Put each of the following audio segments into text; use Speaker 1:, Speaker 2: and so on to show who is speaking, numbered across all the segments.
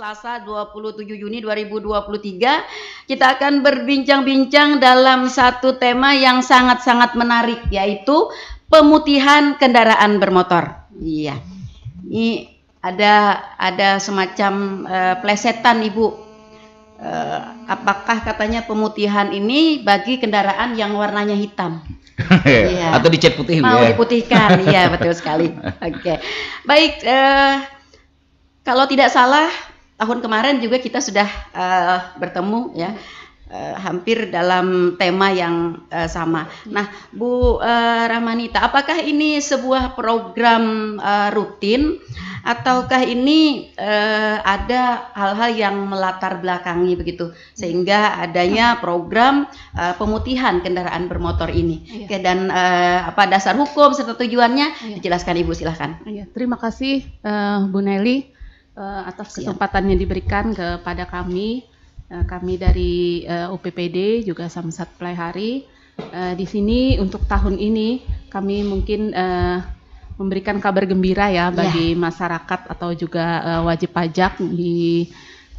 Speaker 1: Selasa 27 Juni 2023 kita akan berbincang-bincang dalam satu tema yang sangat-sangat menarik yaitu pemutihan kendaraan bermotor. Iya. Ini ada ada semacam uh, plesetan Ibu. Uh, apakah katanya pemutihan ini bagi kendaraan yang warnanya hitam?
Speaker 2: iya. Atau dicat putih
Speaker 1: Mau ya? diputihkan, iya betul sekali. Oke, okay. baik. Uh, kalau tidak salah tahun kemarin juga kita sudah uh, bertemu ya. Uh, hampir dalam tema yang uh, sama. Nah, Bu uh, Rahmanita, apakah ini sebuah program uh, rutin ataukah ini uh, ada hal-hal yang melatar belakangi begitu sehingga adanya program uh, pemutihan kendaraan bermotor ini? Iya. Dan uh, apa dasar hukum serta tujuannya? Iya. Dijelaskan Ibu silahkan.
Speaker 3: Iya, terima kasih uh, Bu Nelly uh, atas kesempatan yang diberikan kepada kami, uh, kami dari uh, UPPD juga Samsat Pelaihari. Uh, di sini untuk tahun ini kami mungkin uh, memberikan kabar gembira ya bagi yeah. masyarakat atau juga uh, wajib pajak di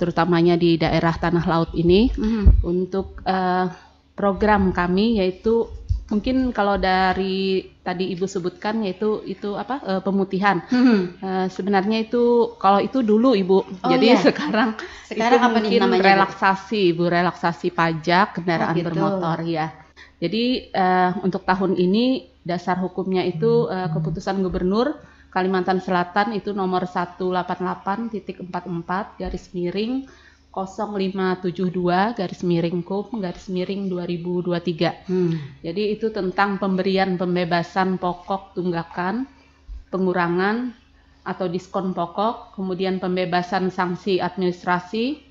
Speaker 3: terutamanya di daerah tanah laut ini mm -hmm. untuk uh, program kami yaitu mungkin kalau dari tadi ibu sebutkan yaitu itu apa uh, pemutihan hmm. uh, sebenarnya itu kalau itu dulu ibu oh, jadi iya. sekarang sekarang itu apa mungkin nih namanya relaksasi ibu relaksasi pajak kendaraan oh, gitu. bermotor ya jadi uh, untuk tahun ini dasar hukumnya itu uh, keputusan gubernur Kalimantan Selatan itu nomor 188.44 garis miring 0572 garis miring KUM garis miring 2023. Hmm. Jadi itu tentang pemberian pembebasan pokok tunggakan, pengurangan atau diskon pokok, kemudian pembebasan sanksi administrasi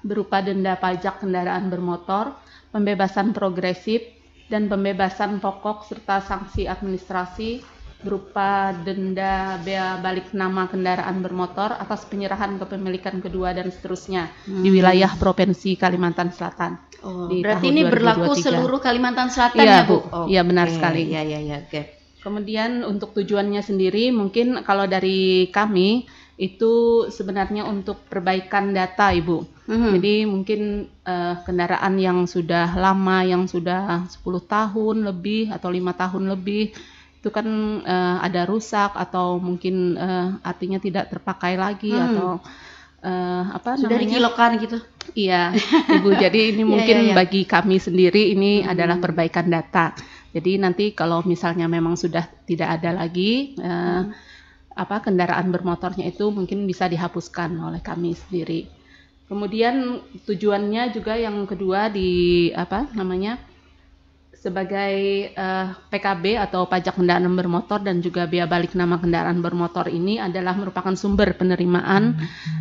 Speaker 3: berupa denda pajak kendaraan bermotor, pembebasan progresif dan pembebasan pokok serta sanksi administrasi berupa denda bea balik nama kendaraan bermotor atas penyerahan kepemilikan kedua dan seterusnya hmm. di wilayah Provinsi Kalimantan Selatan.
Speaker 1: Oh, di berarti ini 2023. berlaku seluruh Kalimantan Selatan ya,
Speaker 3: Bu? Iya, benar okay. sekali.
Speaker 1: Iya, iya, iya, oke. Okay.
Speaker 3: Kemudian untuk tujuannya sendiri mungkin kalau dari kami itu sebenarnya untuk perbaikan data Ibu. Mm-hmm. Jadi mungkin uh, kendaraan yang sudah lama yang sudah 10 tahun lebih atau lima tahun lebih itu kan uh, ada rusak atau mungkin uh, artinya tidak terpakai lagi hmm. atau uh, apa
Speaker 1: sudah
Speaker 3: namanya
Speaker 1: dikilokan gitu
Speaker 3: iya ibu jadi ini iya, mungkin yeah, yeah, yeah. bagi kami sendiri ini hmm. adalah perbaikan data jadi nanti kalau misalnya memang sudah tidak ada lagi uh, hmm. apa kendaraan bermotornya itu mungkin bisa dihapuskan oleh kami sendiri kemudian tujuannya juga yang kedua di apa namanya sebagai uh, eh, PKB atau pajak kendaraan bermotor dan juga biaya balik nama kendaraan bermotor ini adalah merupakan sumber penerimaan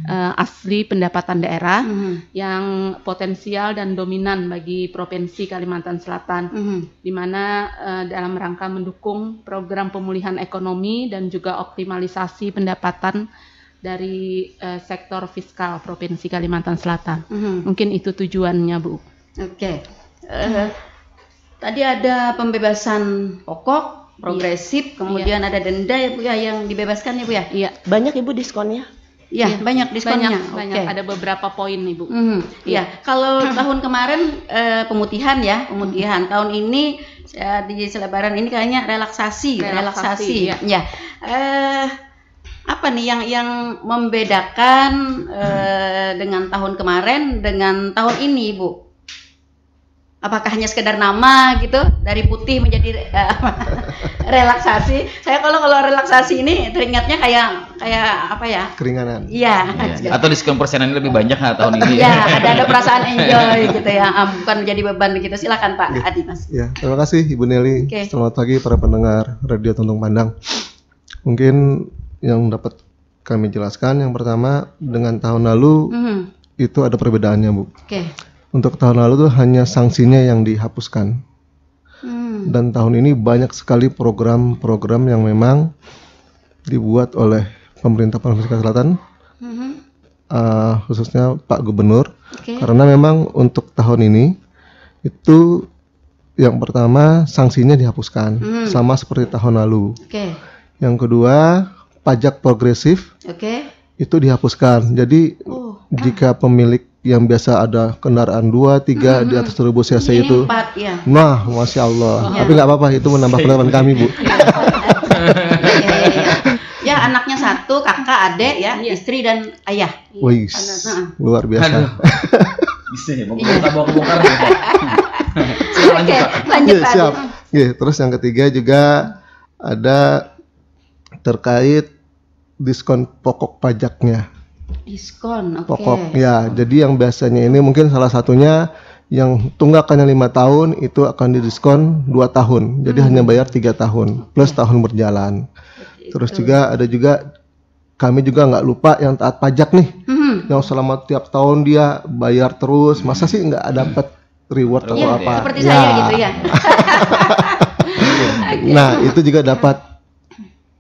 Speaker 3: uh, asli pendapatan daerah mm-hmm. yang potensial dan dominan bagi provinsi Kalimantan Selatan, mm-hmm. di mana uh, dalam rangka mendukung program pemulihan ekonomi dan juga optimalisasi pendapatan dari uh, sektor fiskal provinsi Kalimantan Selatan. Mm-hmm. Mungkin itu tujuannya, Bu.
Speaker 1: Oke. Okay. Uh, Tadi ada pembebasan pokok, progresif, iya. kemudian iya. ada denda ya Bu ya yang dibebaskan ya Bu ya?
Speaker 3: Iya, banyak Ibu diskonnya.
Speaker 1: Iya, iya, banyak diskonnya.
Speaker 3: Banyak, banyak. Ada beberapa poin Ibu.
Speaker 1: Mm -hmm. Iya, kalau tahun kemarin eh, pemutihan ya, pemutihan. Mm -hmm. Tahun ini eh, di selebaran ini kayaknya relaksasi, relaksasi. relaksasi. Ya. ya. Eh, apa nih yang yang membedakan eh, dengan tahun kemarin dengan tahun ini, Bu? Apakah hanya sekedar nama gitu dari putih menjadi uh, relaksasi? Saya kalau kalau relaksasi ini teringatnya kayak kayak apa ya?
Speaker 2: Keringanan.
Speaker 1: Iya.
Speaker 2: Ya. atau diskon persenan lebih banyak nah, tahun ini?
Speaker 1: Ya ada ada perasaan enjoy gitu ya. Um, bukan menjadi beban begitu silakan Pak ya. Adi Mas.
Speaker 2: Ya terima kasih Ibu Nelly. Okay. selamat pagi para pendengar radio Tuntung Pandang. Mungkin yang dapat kami jelaskan yang pertama dengan tahun lalu mm -hmm. itu ada perbedaannya Bu. Oke. okay untuk tahun lalu tuh hanya sanksinya yang dihapuskan. Hmm. Dan tahun ini banyak sekali program-program yang memang dibuat oleh pemerintah Provinsi Selatan, hmm. uh, khususnya Pak Gubernur, okay. karena memang untuk tahun ini itu yang pertama sanksinya dihapuskan, hmm. sama seperti tahun lalu. Okay. Yang kedua pajak progresif, okay. itu dihapuskan. Jadi oh jika pemilik yang biasa ada kendaraan dua tiga hmm, di atas 1000 cc itu.
Speaker 1: 4, ya.
Speaker 2: Nah, masya Allah. Oh, Tapi nggak apa-apa itu menambah kendaraan kami bu. ya,
Speaker 1: ya, ya. ya anaknya satu, kakak, adik, ya, iya. istri dan ayah.
Speaker 2: Wih, luar biasa.
Speaker 4: Bisa ya, mau kita bawa bongkar.
Speaker 1: Oke, lanjut
Speaker 2: ya, siap. Oke, terus yang ketiga juga ada terkait diskon pokok pajaknya.
Speaker 1: Diskon, oke. Okay.
Speaker 2: Pokok ya. Jadi yang biasanya ini mungkin salah satunya yang tunggakannya lima tahun itu akan didiskon dua tahun. Jadi hmm. hanya bayar tiga tahun plus tahun berjalan. Betul. Terus juga ada juga kami juga nggak lupa yang taat pajak nih, hmm. yang selama tiap tahun dia bayar terus. Masa sih nggak dapat reward atau ya, apa?
Speaker 1: Seperti ya. saya gitu ya.
Speaker 2: nah itu juga dapat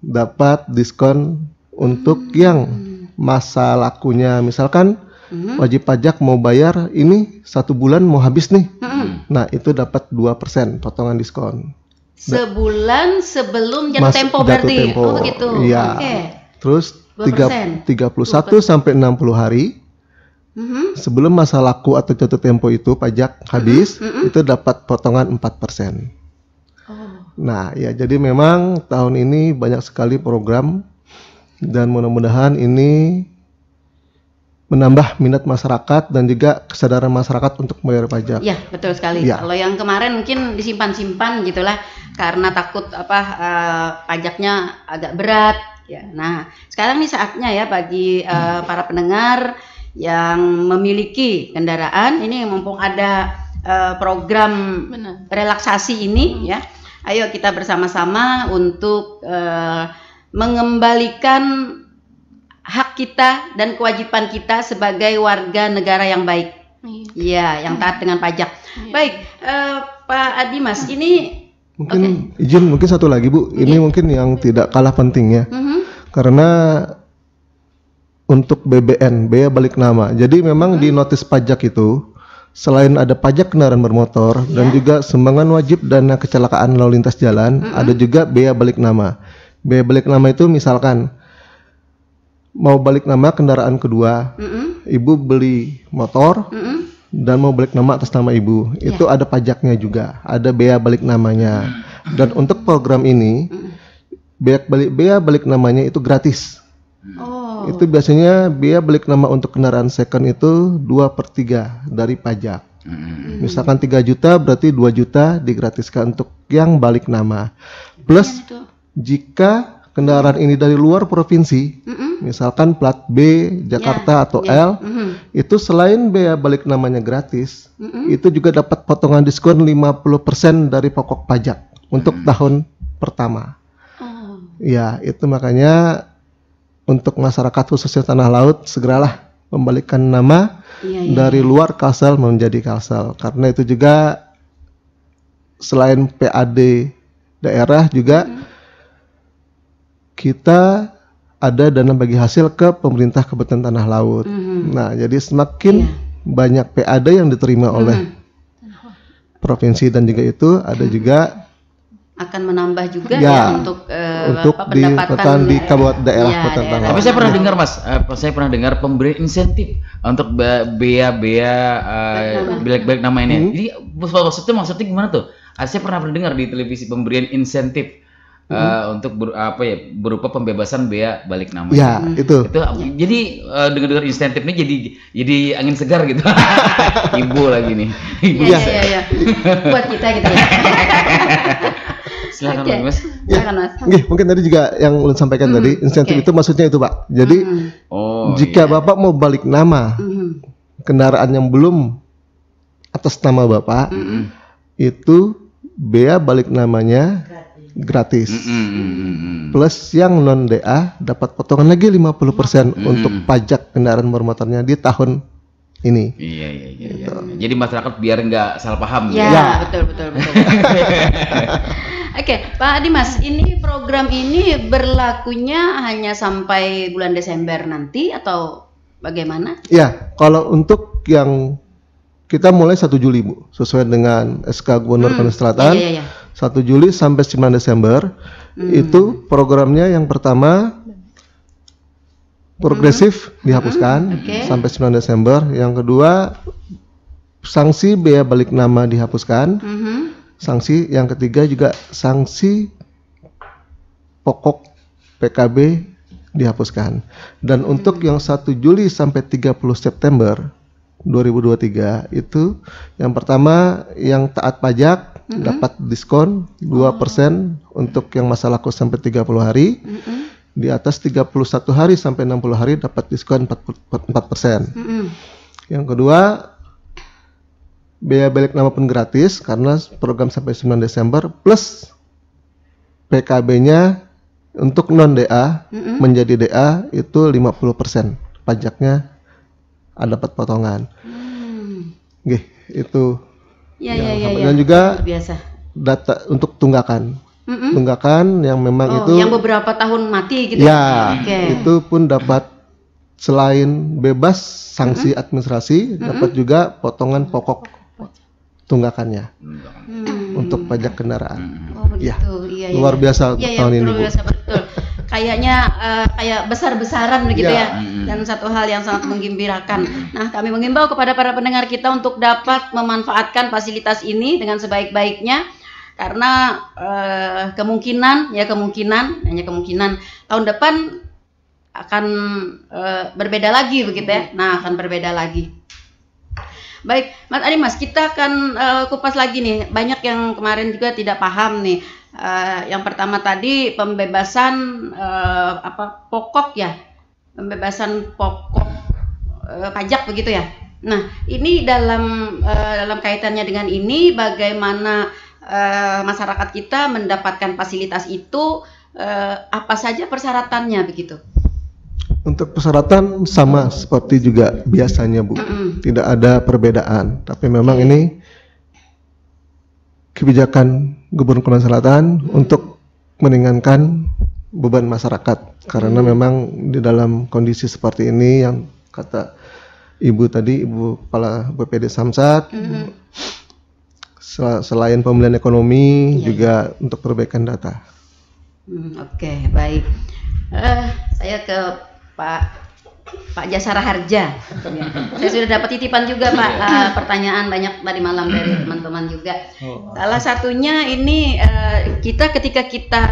Speaker 2: dapat diskon untuk hmm. yang masa lakunya misalkan hmm. wajib pajak mau bayar ini satu bulan mau habis nih hmm. nah itu dapat dua persen potongan diskon
Speaker 1: sebulan sebelum jatuh Mas, tempo berarti tempo. oh begitu
Speaker 2: iya okay. terus tiga puluh satu sampai enam puluh hari Mm-hmm. Sebelum masa laku atau jatuh tempo itu pajak habis, mm-hmm. itu dapat potongan empat persen. Oh. Nah, ya jadi memang tahun ini banyak sekali program dan mudah-mudahan ini menambah minat masyarakat dan juga kesadaran masyarakat untuk membayar pajak.
Speaker 1: Ya betul sekali. Ya. Kalau yang kemarin mungkin disimpan-simpan gitulah karena takut apa uh, pajaknya agak berat. Ya, nah sekarang nih saatnya ya bagi uh, para pendengar yang memiliki kendaraan ini mumpung ada uh, program Benar. relaksasi ini hmm. ya, ayo kita bersama-sama untuk uh, mengembalikan hak kita dan kewajiban kita sebagai warga negara yang baik. Iya, yang taat dengan pajak. Iya. Baik, uh, Pak Adimas, ini
Speaker 2: mungkin okay. izin mungkin satu lagi Bu, ini yeah. mungkin yang tidak kalah penting ya. Mm -hmm. Karena untuk BBN, bea balik nama. Jadi memang mm -hmm. di notis pajak itu selain ada pajak kendaraan bermotor yeah. dan juga sumbangan wajib dana kecelakaan lalu lintas jalan, mm -hmm. ada juga bea balik nama. Biaya balik nama itu misalkan mau balik nama kendaraan kedua, mm -hmm. ibu beli motor mm -hmm. dan mau balik nama atas nama ibu, yeah. itu ada pajaknya juga, ada bea balik namanya. Dan untuk program ini, bea balik bea balik namanya itu gratis. Oh. Itu biasanya bea balik nama untuk kendaraan second itu dua per tiga dari pajak. Hmm. Misalkan 3 juta berarti 2 juta digratiskan untuk yang balik nama. Plus ya, jika kendaraan ini dari luar provinsi, mm -hmm. misalkan plat B Jakarta yeah, atau yeah. L, mm -hmm. itu selain bea balik namanya gratis, mm -hmm. itu juga dapat potongan diskon 50% dari pokok pajak untuk mm -hmm. tahun pertama. Oh. Ya, itu makanya untuk masyarakat khususnya tanah laut segeralah membalikkan nama yeah, yeah, dari yeah. luar Kalsel menjadi Kalsel karena itu juga selain PAD daerah juga mm -hmm kita ada dana bagi hasil ke pemerintah Kabupaten Tanah Laut. Mm -hmm. Nah, jadi semakin yeah. banyak PAD yang diterima oleh mm -hmm. provinsi dan juga itu ada juga
Speaker 1: akan menambah juga ya, ya untuk uh,
Speaker 2: untuk apa, pendapatan di, di kabupaten daerah ya, Kota
Speaker 4: Tanah. Tapi saya pernah dengar Mas, uh, saya pernah dengar pemberian insentif untuk bea-bea uh, bilik-bilik nama ini. Hmm. Jadi maksudnya maksudnya gimana tuh? Saya pernah pernah dengar di televisi pemberian insentif Uh, untuk ber, apa ya berupa pembebasan bea balik nama.
Speaker 2: Ya, hmm. itu.
Speaker 4: Itu jadi uh, dengan-dengan insentif ini jadi jadi angin segar gitu. Ibu lagi nih.
Speaker 1: Ibu ya, ya, ya, ya. Buat kita gitu ya.
Speaker 4: Silakan okay. Mas.
Speaker 2: Ya. Mas. Oke, mungkin tadi juga yang ulun sampaikan hmm. tadi, insentif okay. itu maksudnya itu, Pak. Jadi hmm. oh, jika iya. Bapak mau balik nama hmm. kendaraan yang belum atas nama Bapak, hmm. itu bea balik namanya gratis. Mm -hmm. Plus yang non DA dapat potongan lagi 50% mm -hmm. untuk pajak kendaraan bermotornya di tahun ini.
Speaker 4: Iya iya iya. Gitu. iya. Jadi masyarakat biar nggak salah paham.
Speaker 1: Ya, ya. betul betul betul. Oke, Pak Dimas, ini program ini berlakunya hanya sampai bulan Desember nanti atau bagaimana?
Speaker 2: Ya, kalau untuk yang kita mulai 1 Juli Bu, sesuai dengan SK Gubernur hmm. Selatan. Iya, iya, iya. 1 Juli sampai 9 Desember hmm. itu programnya yang pertama progresif hmm. dihapuskan okay. sampai 9 Desember. Yang kedua sanksi biaya balik nama dihapuskan. Hmm. Sanksi yang ketiga juga sanksi pokok PKB dihapuskan. Dan hmm. untuk yang 1 Juli sampai 30 September 2023 itu yang pertama yang taat pajak mm -hmm. dapat diskon 2% oh. untuk yang masa laku sampai 30 hari. Mm -hmm. Di atas 31 hari sampai 60 hari dapat diskon 4%. 4%. Mm -hmm. Yang kedua biaya balik nama pun gratis karena program sampai 9 Desember plus PKB-nya untuk non DA mm -hmm. menjadi DA itu 50% pajaknya ada dapat potongan. Hmm. Gih, itu.
Speaker 1: Ya, ya, ya,
Speaker 2: ya, Dan ya. juga biasa. data untuk tunggakan. Mm-mm. Tunggakan yang memang oh, itu
Speaker 1: yang beberapa tahun mati gitu.
Speaker 2: Ya, okay. itu pun dapat selain bebas sanksi mm-hmm. administrasi, mm-hmm. dapat juga potongan pokok tunggakannya hmm. untuk pajak kendaraan.
Speaker 1: Oh begitu,
Speaker 2: ya. iya, iya. Luar biasa
Speaker 1: iya,
Speaker 2: iya, tahun ini,
Speaker 1: Bu. Biasa, betul kayaknya uh, kayak besar-besaran begitu ya. ya dan satu hal yang sangat menggembirakan. Nah, kami mengimbau kepada para pendengar kita untuk dapat memanfaatkan fasilitas ini dengan sebaik-baiknya karena uh, kemungkinan ya kemungkinan hanya kemungkinan tahun depan akan uh, berbeda lagi begitu ya. Nah, akan berbeda lagi. Baik, Mas Adi Mas, kita akan uh, kupas lagi nih. Banyak yang kemarin juga tidak paham nih Uh, yang pertama tadi pembebasan uh, apa pokok ya, pembebasan pokok uh, pajak begitu ya. Nah ini dalam uh, dalam kaitannya dengan ini bagaimana uh, masyarakat kita mendapatkan fasilitas itu uh, apa saja persyaratannya begitu?
Speaker 2: Untuk persyaratan sama seperti juga biasanya bu, mm -hmm. tidak ada perbedaan. Tapi memang ini kebijakan Gubernur Kalimantan Selatan untuk meringankan beban masyarakat karena hmm. memang di dalam kondisi seperti ini yang kata ibu tadi ibu kepala BPD Samsat hmm. sel selain pemulihan ekonomi ya, juga ya. untuk perbaikan data.
Speaker 1: Hmm, Oke okay, baik, uh, saya ke Pak Pak Jasara Harja. Saya sudah dapat titipan juga Pak uh, pertanyaan banyak tadi malam dari teman-teman juga. Oh. Salah satunya ini uh, kita ketika kita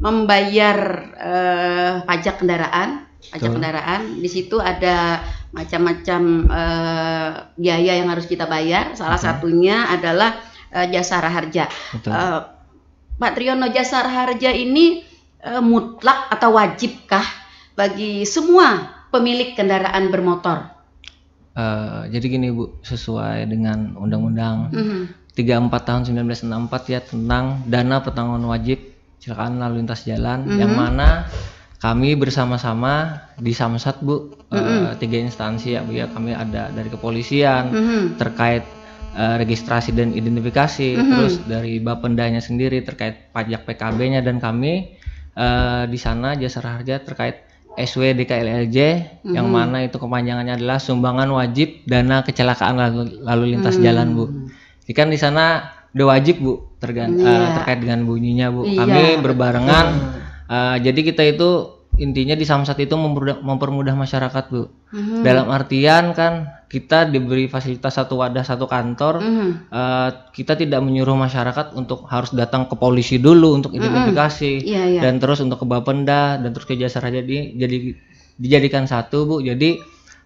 Speaker 1: membayar uh, pajak kendaraan, pajak oh. kendaraan di situ ada macam-macam uh, biaya yang harus kita bayar. Salah okay. satunya adalah uh, Jasara Harja. Uh, Pak Triono Jasara Harja ini uh, mutlak atau wajibkah bagi semua pemilik kendaraan bermotor?
Speaker 5: Uh, jadi gini Bu, sesuai dengan Undang-Undang mm-hmm. 34 tahun 1964 ya tentang dana pertanggungan wajib kecelakaan lalu lintas jalan mm-hmm. yang mana kami bersama-sama di Samsat Bu mm-hmm. uh, tiga instansi ya Bu ya kami ada dari kepolisian mm-hmm. terkait uh, registrasi dan identifikasi mm-hmm. terus dari Bapendanya sendiri terkait pajak PKB-nya dan kami uh, di sana jasa harja terkait SWDKLLJ mm-hmm. yang mana itu kepanjangannya adalah sumbangan wajib dana kecelakaan lalu, lalu lintas mm-hmm. jalan bu. Jadi kan di sana udah wajib bu tergan yeah. uh, terkait dengan bunyinya bu. Yeah. Kami berbarengan. Uh, jadi kita itu intinya di Samsat itu mempermudah, mempermudah masyarakat bu. Mm-hmm. Dalam artian kan kita diberi fasilitas satu wadah satu kantor, mm-hmm. uh, kita tidak menyuruh masyarakat untuk harus datang ke polisi dulu untuk identifikasi mm-hmm. yeah, yeah. dan terus untuk ke Bapenda dan terus ke Jasa Raja di, jadi dijadikan satu bu. Jadi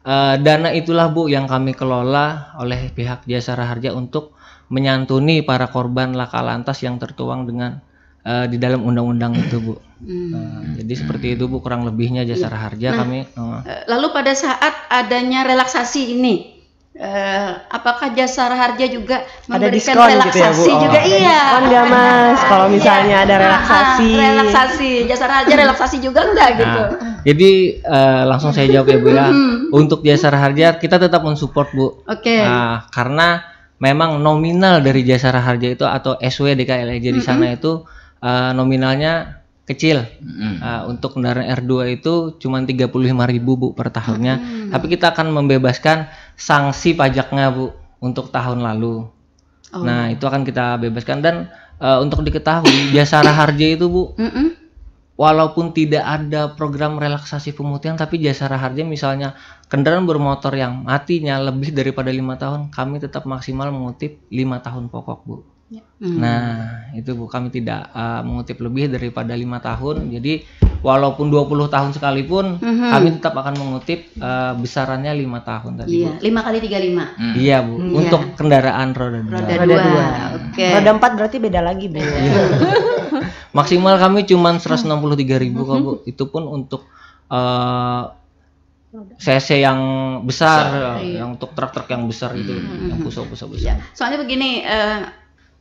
Speaker 5: uh, dana itulah bu yang kami kelola oleh pihak Jasa Raharja untuk menyantuni para korban laka lantas yang tertuang dengan uh, di dalam undang-undang itu bu. Hmm. Uh, jadi seperti itu bu kurang lebihnya jasa ya. harja nah, kami.
Speaker 1: Uh. Lalu pada saat adanya relaksasi ini, uh, apakah jasa harja juga memberikan ada relaksasi gitu ya, bu? Oh. juga? Iya.
Speaker 6: Kan enggak mas, kalau iya. misalnya ada relaksasi.
Speaker 1: Nah, relaksasi, jasa harja relaksasi juga enggak nah, gitu?
Speaker 5: Jadi uh, langsung saya jawab ya bu ya. Hmm. Untuk jasa harja kita tetap mensupport bu.
Speaker 1: Oke. Okay.
Speaker 5: Uh, karena memang nominal dari jasa harja itu atau SW jadi mm -hmm. sana itu uh, nominalnya kecil. Mm. Uh, untuk kendaraan R2 itu cuma 35.000 Bu per tahunnya. Mm. Tapi kita akan membebaskan sanksi pajaknya Bu untuk tahun lalu. Oh. Nah, itu akan kita bebaskan dan uh, untuk diketahui jasa harja itu Bu. Mm -mm. walaupun tidak ada program relaksasi pemutihan tapi jasa harja misalnya kendaraan bermotor yang matinya lebih daripada lima tahun kami tetap maksimal mengutip lima tahun pokok bu ya. hmm. nah itu bu kami tidak uh, mengutip lebih daripada lima tahun jadi walaupun 20 tahun sekalipun hmm. kami tetap akan mengutip uh, besarannya lima tahun tadi
Speaker 1: iya lima kali tiga lima
Speaker 5: hmm. iya bu hmm. untuk iya. kendaraan roda dua
Speaker 1: roda dua, dua.
Speaker 6: oke okay. roda empat berarti beda lagi bu iya.
Speaker 5: maksimal kami cuma 163 ribu kok bu itu pun untuk uh, eh, CC yang besar, besar iya. yang untuk truk-truk yang besar itu hmm. yang pusat-pusat besar. Ya.
Speaker 1: Soalnya begini, uh,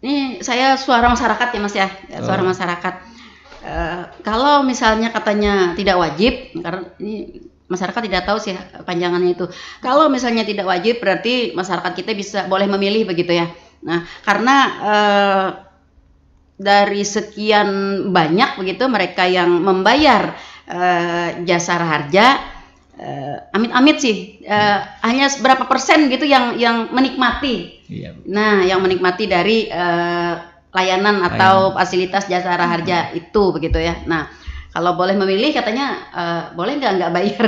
Speaker 1: ini saya suara masyarakat ya mas ya, ya suara oh. masyarakat. Uh, kalau misalnya katanya tidak wajib, karena ini masyarakat tidak tahu sih panjangannya itu. Kalau misalnya tidak wajib, berarti masyarakat kita bisa boleh memilih begitu ya. Nah, karena uh, dari sekian banyak begitu mereka yang membayar uh, jasa harja amit-amit sih uh, hanya berapa persen gitu yang yang menikmati. Iya. Nah, yang menikmati dari uh, layanan atau Layanan. fasilitas jasa harja hmm. itu begitu ya. Nah, kalau boleh memilih katanya uh, boleh nggak nggak bayar.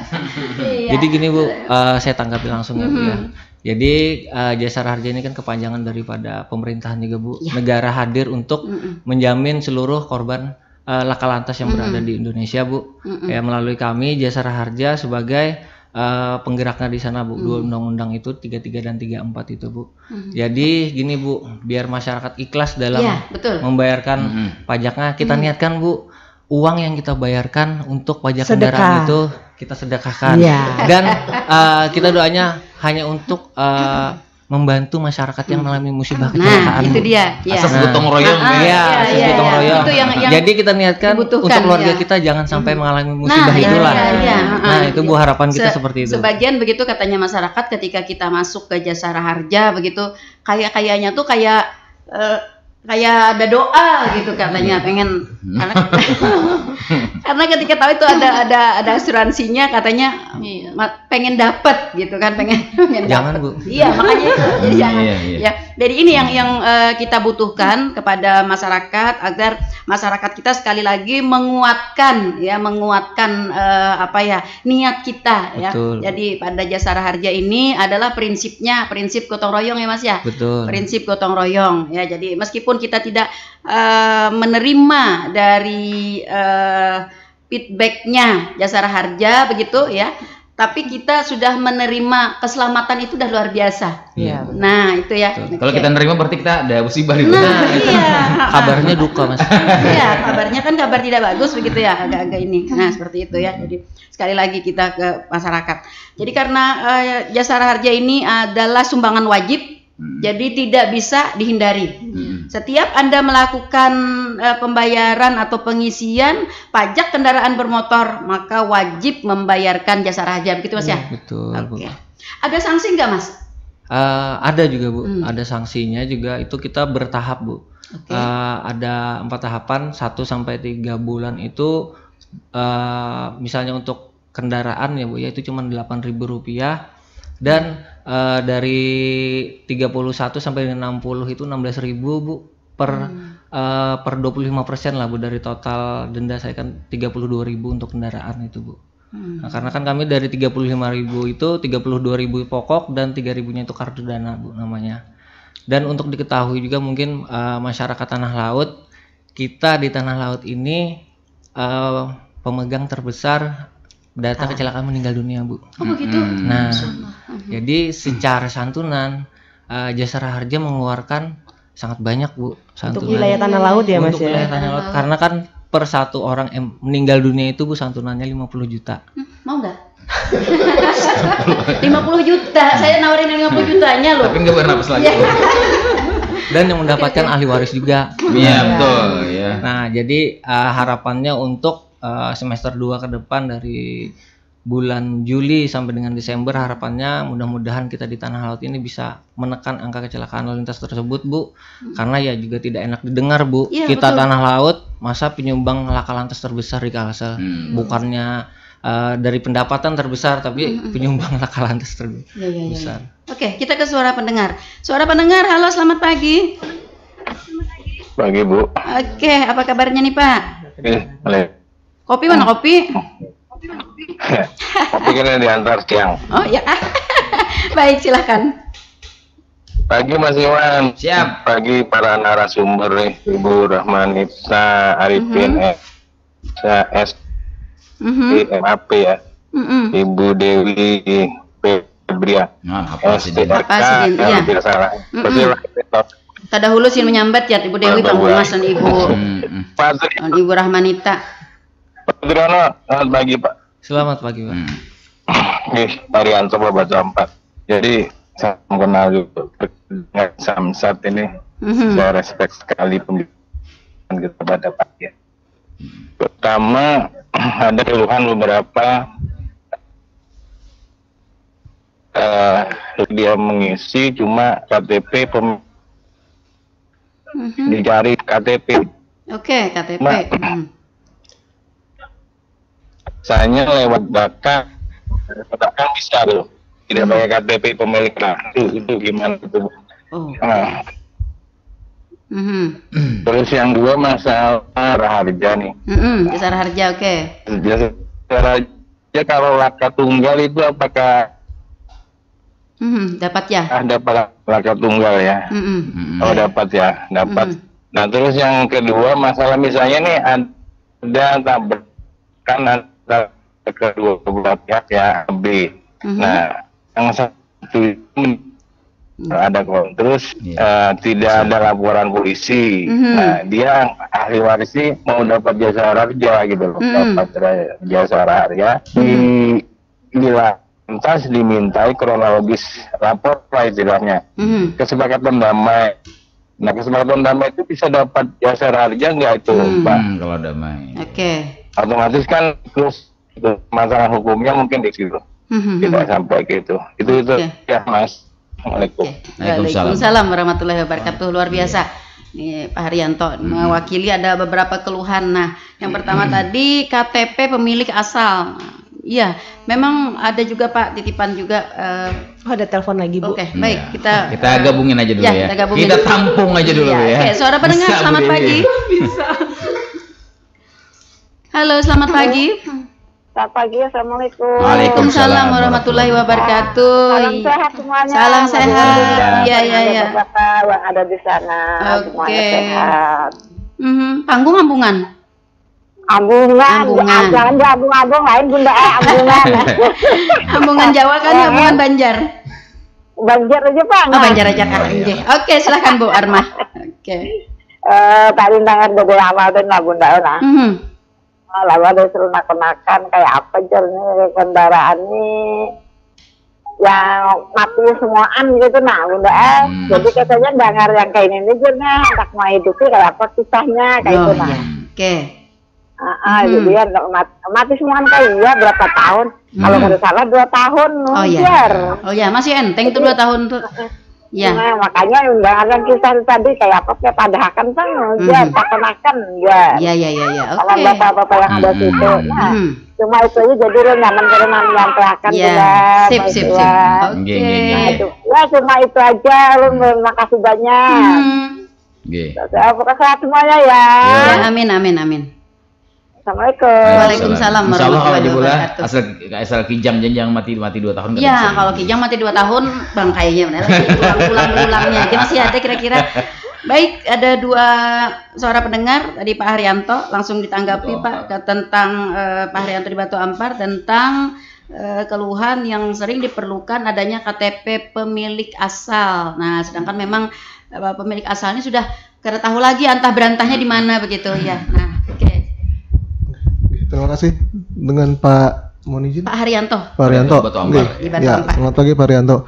Speaker 5: iya. Jadi gini Bu, uh, saya tanggapi langsung ya Bu ya. Hmm. Jadi uh, jasa harja ini kan kepanjangan daripada pemerintahan juga bu. Ya. Negara hadir untuk mm -mm. menjamin seluruh korban uh, laka lantas yang mm -mm. berada di Indonesia bu. Mm -mm. Ya melalui kami jasa harja sebagai uh, penggeraknya di sana bu. Mm. Dua undang-undang itu 33 dan 34 itu bu. Mm. Jadi gini bu, biar masyarakat ikhlas dalam ya, betul. membayarkan mm -hmm. pajaknya kita mm. niatkan bu uang yang kita bayarkan untuk pajak Sedekah. kendaraan itu kita sedekahkan yeah. dan uh, kita doanya hanya untuk uh, membantu masyarakat yang mengalami musibah nah, kecelakaan.
Speaker 1: Nah, itu dia.
Speaker 5: Ya. Asas gotong royong. Ah, ya, ya, asas ya, gotong ya. royong. Itu yang, yang Jadi kita niatkan untuk keluarga ya. kita jangan sampai mengalami musibah nah, itulah. Ya, ya, Nah, itu Bu harapan kita Se seperti itu.
Speaker 1: Sebagian begitu katanya masyarakat ketika kita masuk ke jasa harja begitu kayak kayaknya tuh kayak uh, kayak ada doa gitu katanya pengen karena karena ketika tahu itu ada ada ada asuransinya katanya iya. pengen dapat gitu kan pengen, pengen
Speaker 5: jangan dapet. bu
Speaker 1: iya makanya itu jadi jangan iya, iya. ya jadi ini yang yang uh, kita butuhkan kepada masyarakat agar masyarakat kita sekali lagi menguatkan ya menguatkan uh, apa ya niat kita ya jadi pada jasa harja ini adalah prinsipnya prinsip gotong royong ya mas ya
Speaker 5: Betul.
Speaker 1: prinsip gotong royong ya jadi meskipun meskipun kita tidak uh, menerima dari uh, feedbacknya jasara harja begitu ya tapi kita sudah menerima keselamatan itu sudah luar biasa. Iya. Nah itu ya.
Speaker 4: Kalau kita menerima berarti kita ada musibah di
Speaker 1: Nah, nah iya.
Speaker 5: kabarnya duka mas.
Speaker 1: Iya kabarnya kan kabar tidak bagus begitu ya agak-agak ini. Nah seperti itu ya. Jadi sekali lagi kita ke masyarakat. Jadi karena uh, jasara harja ini adalah sumbangan wajib Hmm. Jadi tidak bisa dihindari. Hmm. Setiap Anda melakukan uh, pembayaran atau pengisian pajak kendaraan bermotor, maka wajib membayarkan jasa raja. Begitu Mas ya?
Speaker 5: Hmm, betul. Oke. Okay.
Speaker 1: Ada sanksi nggak Mas?
Speaker 5: Uh, ada juga Bu. Hmm. Ada sanksinya juga itu kita bertahap Bu. Okay. Uh, eh, ada empat tahapan, satu sampai tiga bulan itu uh, misalnya untuk kendaraan ya Bu ya itu cuma delapan ribu rupiah dan uh, dari 31 sampai 60 itu 16.000 Bu per hmm. uh, per 25 persen lah Bu dari total denda saya kan 32.000 untuk kendaraan itu Bu. Hmm. Nah, karena kan kami dari 35.000 itu 32.000 pokok dan 3.000-nya itu kartu dana Bu namanya. Dan untuk diketahui juga mungkin uh, masyarakat tanah laut kita di tanah laut ini uh, pemegang terbesar data kecelakaan meninggal dunia bu.
Speaker 1: Oh begitu.
Speaker 5: Hmm. Nah, hmm. jadi secara santunan uh, jasa harja mengeluarkan sangat banyak bu
Speaker 6: santunan. Untuk wilayah tanah laut ya mas
Speaker 5: Untuk ya. wilayah tanah laut karena kan per satu orang yang meninggal dunia itu bu santunannya 50 juta.
Speaker 1: Hmm, mau nggak? 50 juta, saya nawarin 50 jutanya loh.
Speaker 4: Tapi nggak bernapas lagi. Iya.
Speaker 5: Dan yang mendapatkan ahli waris juga.
Speaker 4: Iya betul. Ya.
Speaker 5: Nah jadi uh, harapannya untuk uh, semester 2 ke depan dari bulan Juli sampai dengan Desember harapannya mudah-mudahan kita di tanah laut ini bisa menekan angka kecelakaan lalu lintas tersebut Bu hmm. karena ya juga tidak enak didengar Bu ya, kita betul. tanah laut masa penyumbang laka lantas terbesar di Kalsel hmm. bukannya uh, dari pendapatan terbesar tapi hmm. hmm. penyumbang laka lantas terbesar ya, ya, ya, ya.
Speaker 1: Oke kita ke suara pendengar suara pendengar halo selamat pagi
Speaker 7: pagi Bu
Speaker 1: Oke apa kabarnya nih Pak Kopi mana kopi?
Speaker 7: kopi kan diantar siang.
Speaker 1: Oh ya. Baik, silahkan.
Speaker 7: Pagi Mas Iwan.
Speaker 4: Siap.
Speaker 7: Pagi para narasumber nih, Ibu Rahmanita Arifin mm -hmm. S mm -hmm. MAP ya. Mm -hmm. Ibu Dewi Febria.
Speaker 4: Nah, apa sih
Speaker 1: Apa sih ya.
Speaker 7: Tidak salah. Mm -hmm.
Speaker 1: Tadahulu sih menyambat ya Ibu Dewi Bang Mas dan Ibu dan Ibu Rahmanita.
Speaker 7: Pak Triano, selamat pagi Pak.
Speaker 5: Selamat pagi Pak.
Speaker 7: Hmm. Nih, Arianto Bapak Empat. Jadi saya mengenal juga dengan Samsat ini. Mm-hmm. Saya respect sekali pembicaraan kita pada Pak ya. Pertama ada keluhan beberapa uh, dia mengisi cuma KTP pem mm-hmm. dicari KTP.
Speaker 1: Oke, okay, KTP. Nah, mm.
Speaker 7: Saya lewat belakang, belakang bisa loh tidak pakai KTP pemilik nah itu gimana itu oh. nah. Mm-hmm. Terus yang dua masalah harga nih.
Speaker 1: Mm-hmm. Dasar harga oke. Okay.
Speaker 7: Dasar harga kalau laka tunggal itu apakah
Speaker 1: mm-hmm. dapat ya?
Speaker 7: Ah, dapat laka tunggal ya. Mm-hmm. Oh dapat ya, dapat. Mm-hmm. Nah terus yang kedua masalah misalnya nih ada tabrakan kedua belah pihak ya B. Mm-hmm. Nah yang satu hmm. ada kok terus yeah. Iya. uh, tidak ada laporan polisi mm-hmm. nah dia ahli waris ini mau dapat jasa harja gitu loh mm-hmm. dapat jasa harja di di lantas dimintai kronologis lapor lah istilahnya mm-hmm. kesepakatan damai nah kesepakatan damai itu bisa dapat jasa harja nggak itu mm-hmm. pak
Speaker 4: kalau damai
Speaker 1: oke okay.
Speaker 7: Otomatis kan terus masalah hukumnya mungkin di situ mm-hmm. tidak sampai gitu itu itu okay. ya mas Assalamualaikum
Speaker 1: okay. Waalaikumsalam warahmatullahi wabarakatuh luar biasa Nih, Pak Haryanto hmm. mewakili ada beberapa keluhan. Nah, yang pertama hmm. tadi KTP pemilik asal. Iya, memang ada juga Pak titipan juga. Uh,
Speaker 6: oh, ada telepon lagi Bu.
Speaker 1: Oke, okay, baik
Speaker 4: ya.
Speaker 1: kita
Speaker 4: kita gabungin aja dulu ya. ya.
Speaker 1: Kita, gabungin
Speaker 4: kita tampung aja dulu ya. ya.
Speaker 1: Oke, okay, suara pendengar Bisa, selamat pagi. Bisa. Halo, selamat pagi.
Speaker 8: Selamat pagi, Assalamualaikum.
Speaker 1: Waalaikumsalam warahmatullahi wabarakatuh.
Speaker 8: Salam sehat semuanya.
Speaker 1: Salam sehat. Iya, iya, iya.
Speaker 8: Bapak yang ada di sana,
Speaker 1: Oke. semuanya sehat. Mm-hmm. Panggung ambungan?
Speaker 8: Ambungan, ambungan. jangan di ambung-ambung lain bunda, eh, ambungan.
Speaker 1: ambungan Jawa kan, ya, ambungan Banjar.
Speaker 8: Banjar aja Pak.
Speaker 1: Oh, Banjar aja kan. Oke, okay, silakan Bu Arma. Oke. Okay.
Speaker 8: Eh, uh, tadi tangan double amal dan lah bunda, nah. Mm-hmm lalu ada suruh nakon-nakon kayak apa jernih kendaraan ini yang mati semuaan gitu nah bunda eh hmm. jadi katanya dengar yang kayak ini jernih tak mau hidupnya kayak apa kisahnya kayak oh, itu nah
Speaker 1: iya. oke okay.
Speaker 8: Ah, ah hmm. jadi ya mati, mati semuaan kayak iya berapa tahun hmm. kalau nggak salah dua tahun
Speaker 1: oh iya oh iya masih enteng tuh dua tahun tuh
Speaker 8: Ya. Nah, makanya undangan kita tadi kayak apa kayak padahakan kan mm dia takon-akan ya.
Speaker 1: Iya iya iya ya.
Speaker 8: Oke. Okay. bapak-bapak yang ada situ. Nah, mm cuma itu aja jadi lo nyaman karena menyampaikan
Speaker 1: ya. juga. Sip sip sip.
Speaker 8: Oke. Okay. Nah. Ya cuma itu aja lo terima kasih banyak. Hmm.
Speaker 4: Oke.
Speaker 8: Okay. Sehat semuanya ya.
Speaker 1: Ya, amin amin amin.
Speaker 8: Assalamualaikum.
Speaker 1: Waalaikumsalam
Speaker 4: Insya Allah kalau Jebula asal asal kijang janjang mati mati dua tahun.
Speaker 1: Iya kalau kijang mati dua tahun bang kayaknya benar ulang-ulang ulangnya aja masih ada kira-kira. Baik ada dua suara pendengar tadi Pak Haryanto langsung ditanggapi Betul, Pak tentang uh, Pak Haryanto di Batu Ampar tentang uh, keluhan yang sering diperlukan adanya KTP pemilik asal. Nah sedangkan memang uh, pemilik asalnya sudah karena tahu lagi antah berantahnya di mana begitu ya. Nah oke. Okay.
Speaker 2: Terima kasih dengan Pak mohon izin.
Speaker 1: Pak Haryanto.
Speaker 2: Pak Haryanto. Oke. Ya, selamat pagi Pak Haryanto.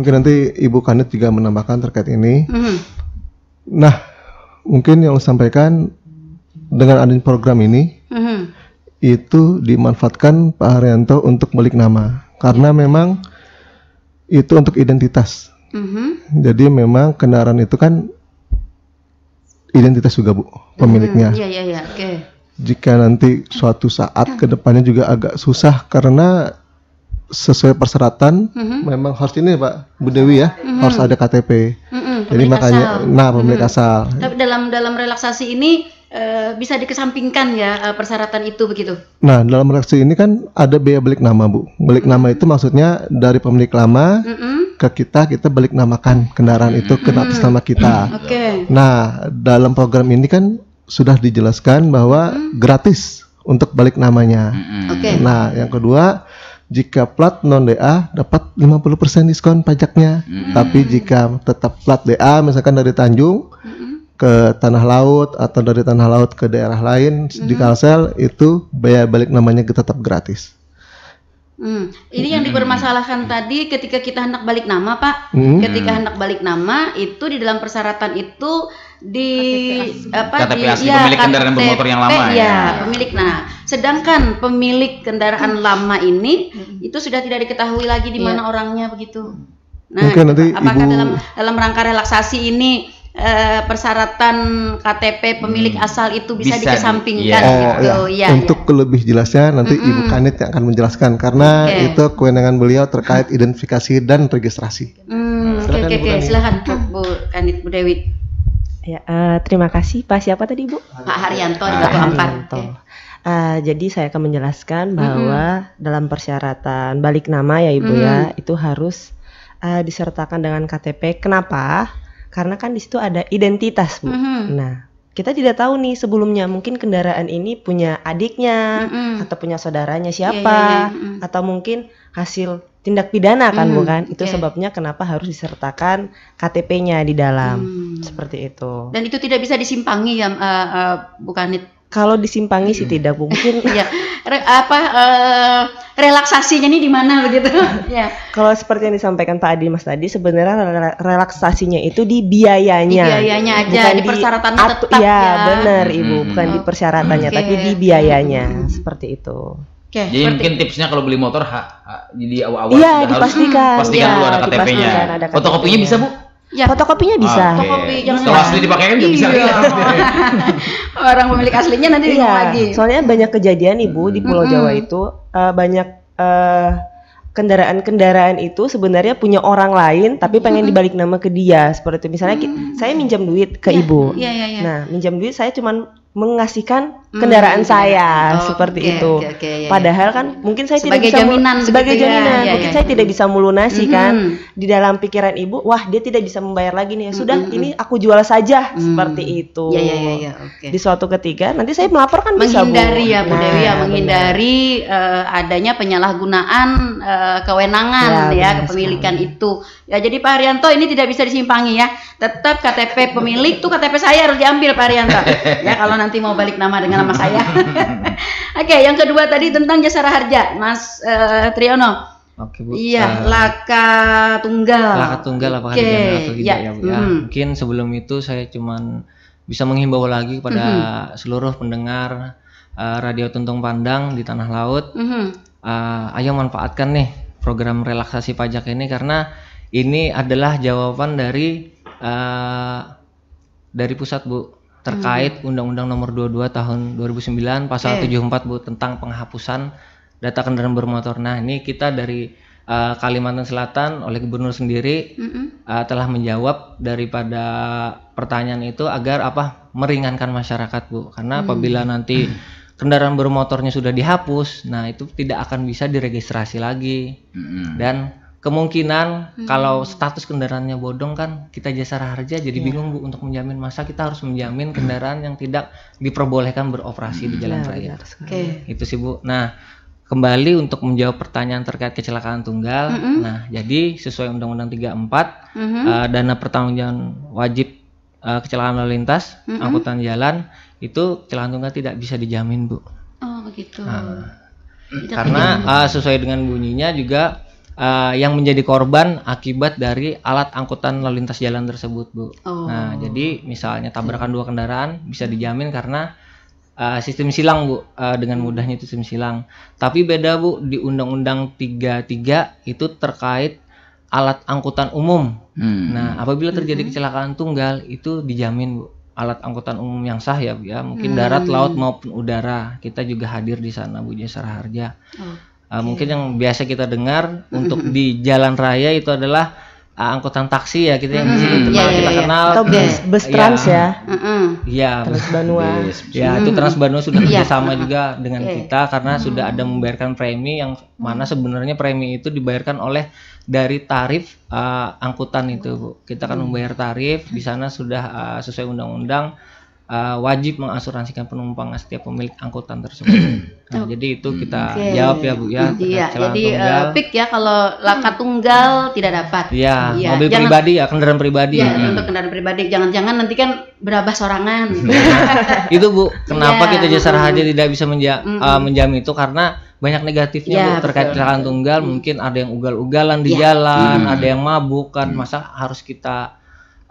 Speaker 2: Mungkin nanti Ibu Kanit juga menambahkan terkait ini. Mm -hmm. Nah, mungkin yang sampaikan dengan adanya program ini mm -hmm. itu dimanfaatkan Pak Haryanto untuk balik nama karena memang itu untuk identitas. Mm -hmm. Jadi memang kendaraan itu kan identitas juga bu pemiliknya.
Speaker 1: Iya iya iya. Oke
Speaker 2: jika nanti suatu saat ke depannya juga agak susah karena sesuai persyaratan mm-hmm. memang harus ini Pak Bu Dewi ya mm-hmm. harus ada KTP. Mm-hmm. Jadi makanya asal. nah pemilik mm-hmm. asal.
Speaker 1: Tapi dalam dalam relaksasi ini uh, bisa dikesampingkan ya uh, persyaratan itu begitu.
Speaker 2: Nah, dalam reaksi ini kan ada biaya balik nama, Bu. Balik nama itu maksudnya dari pemilik lama mm -hmm. ke kita kita balik namakan kendaraan itu ke atas nama kita. Oke. Okay. Nah, dalam program ini kan sudah dijelaskan bahwa mm. gratis untuk balik namanya. Oke. Okay. Nah, yang kedua jika plat non DA dapat 50% diskon pajaknya. Mm-hmm. Tapi jika tetap plat DA misalkan dari Tanjung mm-hmm. ke tanah laut atau dari tanah laut ke daerah lain mm-hmm. di Kalsel itu biaya balik namanya tetap gratis.
Speaker 1: Hmm. Ini yang dipermasalahkan hmm. tadi ketika kita hendak balik nama, Pak. Hmm. Ketika hendak balik nama itu di dalam persyaratan itu di
Speaker 4: KTP apa KTP asli ya, pemilik kendaraan bermotor yang lama
Speaker 1: ya, ya pemilik nah sedangkan pemilik kendaraan hmm. lama ini hmm. itu sudah tidak diketahui lagi di mana ya. orangnya begitu nah Mungkin nanti apakah Ibu... dalam dalam rangka relaksasi ini eh, persyaratan KTP pemilik hmm. asal itu bisa, bisa dikesampingkan
Speaker 2: oh, gitu ya. Ya, untuk ya. lebih jelasnya nanti -hmm. Ibu Kanit yang akan menjelaskan karena okay. itu kewenangan beliau terkait identifikasi dan registrasi.
Speaker 1: Hmm, oke oke oke silakan Bu Kanit Bu Dewi.
Speaker 6: Ya, uh, terima kasih Pak siapa tadi Bu?
Speaker 1: Pak Haryanto di Pak Haryanto.
Speaker 6: Uh, jadi saya akan menjelaskan bahwa mm -hmm. dalam persyaratan balik nama ya Ibu mm -hmm. ya itu harus uh, disertakan dengan KTP. Kenapa? Karena kan di situ ada identitas Bu. Mm -hmm. Nah kita tidak tahu nih sebelumnya mungkin kendaraan ini punya adiknya mm -hmm. atau punya saudaranya siapa yeah, yeah, yeah. Mm -hmm. atau mungkin hasil tindak pidana kan hmm, bukan? Itu okay. sebabnya kenapa harus disertakan KTP-nya di dalam. Hmm. seperti itu.
Speaker 1: Dan itu tidak bisa disimpangi ya uh, uh, bukan
Speaker 6: kalau disimpangi sih tidak mungkin
Speaker 1: ya Re, apa uh, relaksasinya ini di mana begitu? Ya.
Speaker 6: Kalau seperti yang disampaikan Pak Adi Mas tadi sebenarnya relaksasinya itu di biayanya. Di
Speaker 1: biayanya aja bukan di persyaratan tetap ya,
Speaker 6: ya. benar Ibu. Hmm. bukan di persyaratannya okay. tapi di biayanya. Hmm. seperti itu
Speaker 4: Okay, jadi seperti... mungkin tipsnya kalau beli motor ha, ha, jadi awal-awal
Speaker 6: iya, dipastikan,
Speaker 4: harus pastikan ya, dulu ada KTP-nya. Fotokopinya bisa bu?
Speaker 6: Ya. Fotokopinya bisa.
Speaker 4: Okay. Fotokopi jangan Kalau asli dipakai kan bisa iya.
Speaker 1: Orang pemilik aslinya nanti iya. lagi.
Speaker 6: Soalnya banyak kejadian ibu di Pulau mm -hmm. Jawa itu uh, banyak uh, kendaraan-kendaraan itu sebenarnya punya orang lain tapi pengen dibalik nama ke dia seperti itu misalnya hmm. saya minjam duit ke ya, ibu ya, ya, ya. nah minjam duit saya cuman mengasihkan kendaraan hmm, saya oh, seperti okay, itu. Okay, okay, ya, Padahal kan mungkin saya sebagai tidak bisa jaminan sebagai gitu ya, jaminan ya, mungkin ya, saya ya. tidak bisa melunasi mm-hmm. kan di dalam pikiran ibu, wah dia tidak bisa membayar lagi nih. Ya sudah mm-hmm. ini aku jual saja mm-hmm. seperti itu. Ya, ya, ya, ya, okay. Di suatu ketika nanti saya melaporkan
Speaker 1: menghindari
Speaker 6: bisa,
Speaker 1: Bu. ya Bu nah, Dewi ya menghindari uh, adanya penyalahgunaan uh, kewenangan ya, ya kepemilikan sekali. itu. Ya jadi Pak Haryanto ini tidak bisa disimpangi ya. Tetap KTP pemilik tuh KTP saya harus diambil Pak Haryanto. ya kalau nanti mau balik nama dengan nama saya. Oke, okay, yang kedua tadi tentang jasa harja, Mas uh, Triyono. Oke Bu. Iya, uh, laka tunggal.
Speaker 5: Laka tunggal apa okay. atau tidak ya, ya Bu ya. Mm. Mungkin sebelum itu saya cuman bisa menghimbau lagi kepada mm -hmm. seluruh pendengar uh, Radio Tuntung Pandang di Tanah Laut. Mm -hmm. uh, ayo manfaatkan nih program relaksasi pajak ini karena ini adalah jawaban dari uh, dari pusat Bu terkait hmm. Undang-Undang Nomor 22 Tahun 2009 Pasal okay. 74 Bu tentang penghapusan data kendaraan bermotor. Nah, ini kita dari uh, Kalimantan Selatan oleh gubernur sendiri mm-hmm. uh, telah menjawab daripada pertanyaan itu agar apa meringankan masyarakat Bu. Karena mm. apabila nanti kendaraan bermotornya sudah dihapus, nah itu tidak akan bisa diregistrasi lagi. Mm-hmm. Dan kemungkinan hmm. kalau status kendaraannya bodong kan kita jasa harja jadi yeah. bingung bu untuk menjamin masa kita harus menjamin kendaraan yang tidak diperbolehkan beroperasi hmm. di jalan yeah, raya. Okay. Itu sih bu. Nah kembali untuk menjawab pertanyaan terkait kecelakaan tunggal. Mm -hmm. Nah jadi sesuai Undang-Undang 34 mm -hmm. uh, dana pertanggungjawaban wajib uh, kecelakaan lalu lintas mm -hmm. angkutan jalan itu kecelakaan tunggal tidak bisa dijamin bu.
Speaker 1: Oh begitu.
Speaker 5: Nah, karena uh, sesuai dengan bunyinya juga uh, yang menjadi korban akibat dari alat angkutan lalu lintas jalan tersebut, Bu. Oh. Nah, jadi misalnya tabrakan dua kendaraan bisa dijamin karena uh, sistem silang, Bu. Uh, dengan mudahnya itu sistem silang. Tapi beda, Bu, di Undang-Undang 33 itu terkait alat angkutan umum. Hmm. Nah, apabila terjadi hmm. kecelakaan tunggal itu dijamin, Bu. Alat angkutan umum yang sah ya, Bu ya. Mungkin hmm. darat, laut maupun udara. Kita juga hadir di sana, Bu Jasa Harja. Oh. Uh, mungkin yang biasa kita dengar untuk di jalan raya itu adalah uh, angkutan taksi ya kita yang mm -hmm. kenal yeah, kita yeah, kenal.
Speaker 6: Atau bus bus trans ya.
Speaker 5: Iya
Speaker 6: trans Banua.
Speaker 5: ya itu trans Banua sudah kerjasama juga dengan yeah. kita karena mm. sudah ada membayarkan premi yang mana sebenarnya premi itu dibayarkan oleh dari tarif uh, angkutan itu bu. Kita kan membayar tarif di sana sudah uh, sesuai undang-undang uh, wajib mengasuransikan penumpang setiap pemilik angkutan tersebut. Nah, oh. jadi itu kita okay. jawab ya Bu ya.
Speaker 1: Iya, jadi uh, pik ya kalau laka tunggal tidak dapat.
Speaker 5: Iya, ya, mobil jangan, pribadi ya, kendaraan pribadi.
Speaker 1: Iya, hmm. untuk kendaraan pribadi. Jangan-jangan nanti kan berabah sorangan.
Speaker 5: itu Bu, kenapa ya. kita jasa harja tidak bisa menja mm -hmm. uh, menjamin itu karena banyak negatifnya ya, Bu terkait kecelakaan tunggal, mungkin ada yang ugal-ugalan di ya. jalan, hmm. ada yang mabuk kan, hmm. masa harus kita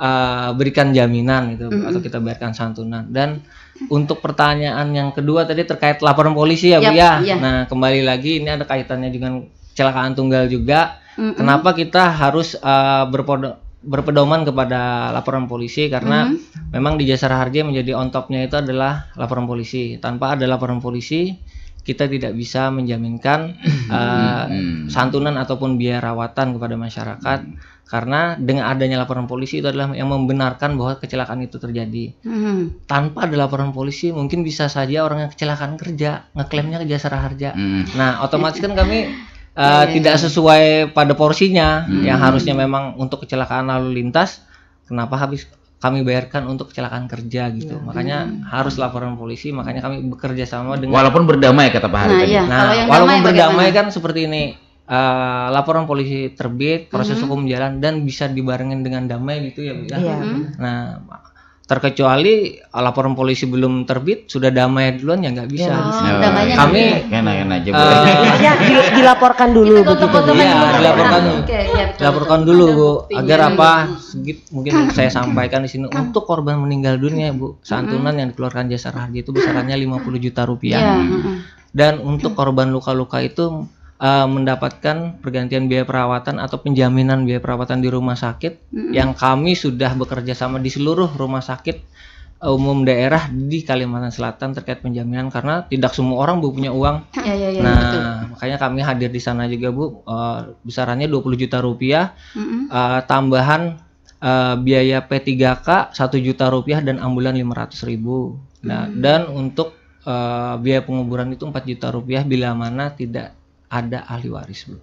Speaker 5: uh, berikan jaminan gitu mm -hmm. atau kita bayarkan santunan dan untuk pertanyaan yang kedua tadi terkait laporan polisi ya Bu ya. Yeah. Nah, kembali lagi ini ada kaitannya dengan kecelakaan tunggal juga. Mm -hmm. Kenapa kita harus uh, berpedoman kepada laporan polisi karena mm -hmm. memang di Jasa Harja menjadi on topnya itu adalah laporan polisi. Tanpa ada laporan polisi kita tidak bisa menjaminkan uh, santunan ataupun biaya rawatan kepada masyarakat hmm. Karena dengan adanya laporan polisi itu adalah yang membenarkan bahwa kecelakaan itu terjadi. Hmm. Tanpa ada laporan polisi mungkin bisa saja orang yang kecelakaan kerja ngeklaimnya ke jasa harja. Hmm. Nah, otomatis kan kami uh, tidak sesuai pada porsinya hmm. yang harusnya memang untuk kecelakaan lalu lintas kenapa habis kami bayarkan untuk kecelakaan kerja gitu. Ya. Makanya hmm. harus laporan polisi, makanya kami bekerja sama dengan
Speaker 4: Walaupun berdamai kata Pak Hari
Speaker 5: nah, Iya. Nah, walaupun berdamai bagaimana? kan seperti ini. Uh, laporan polisi terbit, proses -hmm. hukum jalan dan bisa dibarengin dengan damai gitu ya, Bu ya. Yeah. Nah, terkecuali laporan polisi belum terbit sudah damai duluan ya nggak bisa. Ya,
Speaker 1: oh,
Speaker 5: kami
Speaker 4: enak enak aja.
Speaker 6: Uh, ya, dilaporkan dulu begitu.
Speaker 5: Iya, dilaporkan dulu. Okay, ya, dilaporkan dulu Bu agar apa segit mungkin saya sampaikan di sini untuk korban meninggal dunia Bu santunan yang dikeluarkan jasa harja itu besarannya 50 juta rupiah. Ya. Dan untuk korban luka-luka itu uh, mendapatkan pergantian biaya perawatan atau penjaminan biaya perawatan di rumah sakit mm-hmm. yang kami sudah bekerja sama di seluruh rumah sakit uh, umum daerah di Kalimantan Selatan terkait penjaminan karena tidak semua orang bu punya uang. Ya, ya, ya, nah betul. makanya kami hadir di sana juga bu uh, besarannya 20 juta rupiah mm-hmm. uh, tambahan uh, biaya P3K 1 juta rupiah dan ambulan 500 ribu. Nah mm-hmm. dan untuk uh, biaya penguburan itu 4 juta rupiah bila mana tidak ada ahli waris bu.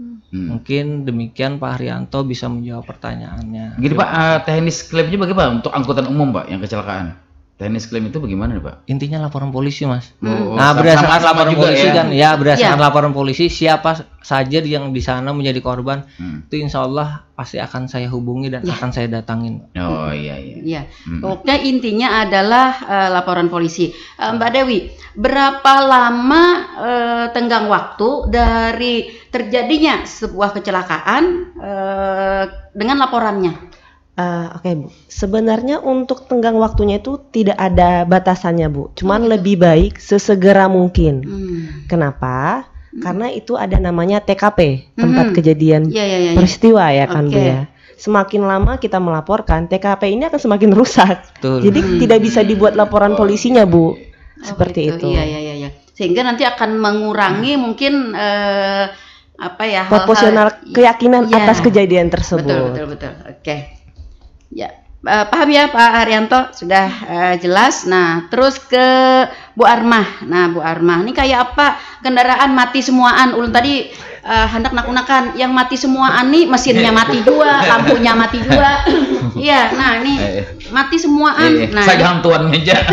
Speaker 5: Hmm. Mungkin demikian Pak Haryanto bisa menjawab pertanyaannya.
Speaker 4: Gini Pak, uh, teknis klaimnya bagaimana untuk angkutan umum Pak yang kecelakaan? Teknis klaim itu bagaimana Pak?
Speaker 5: Intinya laporan polisi Mas. Oh, nah berdasarkan laporan polisi ya? kan, ya berdasarkan ya. laporan polisi siapa saja yang di sana menjadi korban hmm. itu Insya Allah pasti akan saya hubungi dan ya. akan saya datangin.
Speaker 4: Oh iya iya.
Speaker 1: Iya. Hmm. Pokoknya intinya adalah uh, laporan polisi. Uh, Mbak Dewi, berapa lama uh, tenggang waktu dari terjadinya sebuah kecelakaan uh, dengan laporannya?
Speaker 6: Uh, Oke okay, Bu, sebenarnya untuk tenggang waktunya itu tidak ada batasannya Bu, cuman oh, gitu. lebih baik sesegera mungkin. Hmm. Kenapa? Hmm. Karena itu ada namanya TKP, tempat hmm. kejadian yeah, yeah, ya. peristiwa ya kan okay. Bu ya. Semakin lama kita melaporkan, TKP ini akan semakin rusak. Betul. Jadi hmm. tidak bisa dibuat laporan polisinya Bu, oh, seperti gitu.
Speaker 1: itu. Iya iya iya. Ya. Sehingga nanti akan mengurangi hmm. mungkin uh, apa ya?
Speaker 6: Proporsional keyakinan ya. atas kejadian tersebut.
Speaker 1: Betul betul betul. Oke. Okay. Ya, uh, paham ya Pak Haryanto sudah uh, jelas. Nah, terus ke Bu Armah. Nah, Bu Armah, ini kayak apa kendaraan mati semuaan? Ulun tadi uh, hendak nak-nakan yang mati semuaan nih mesinnya mati dua, lampunya mati dua. Iya, nah ini mati semuaan. Nah,
Speaker 4: saya tuan meja.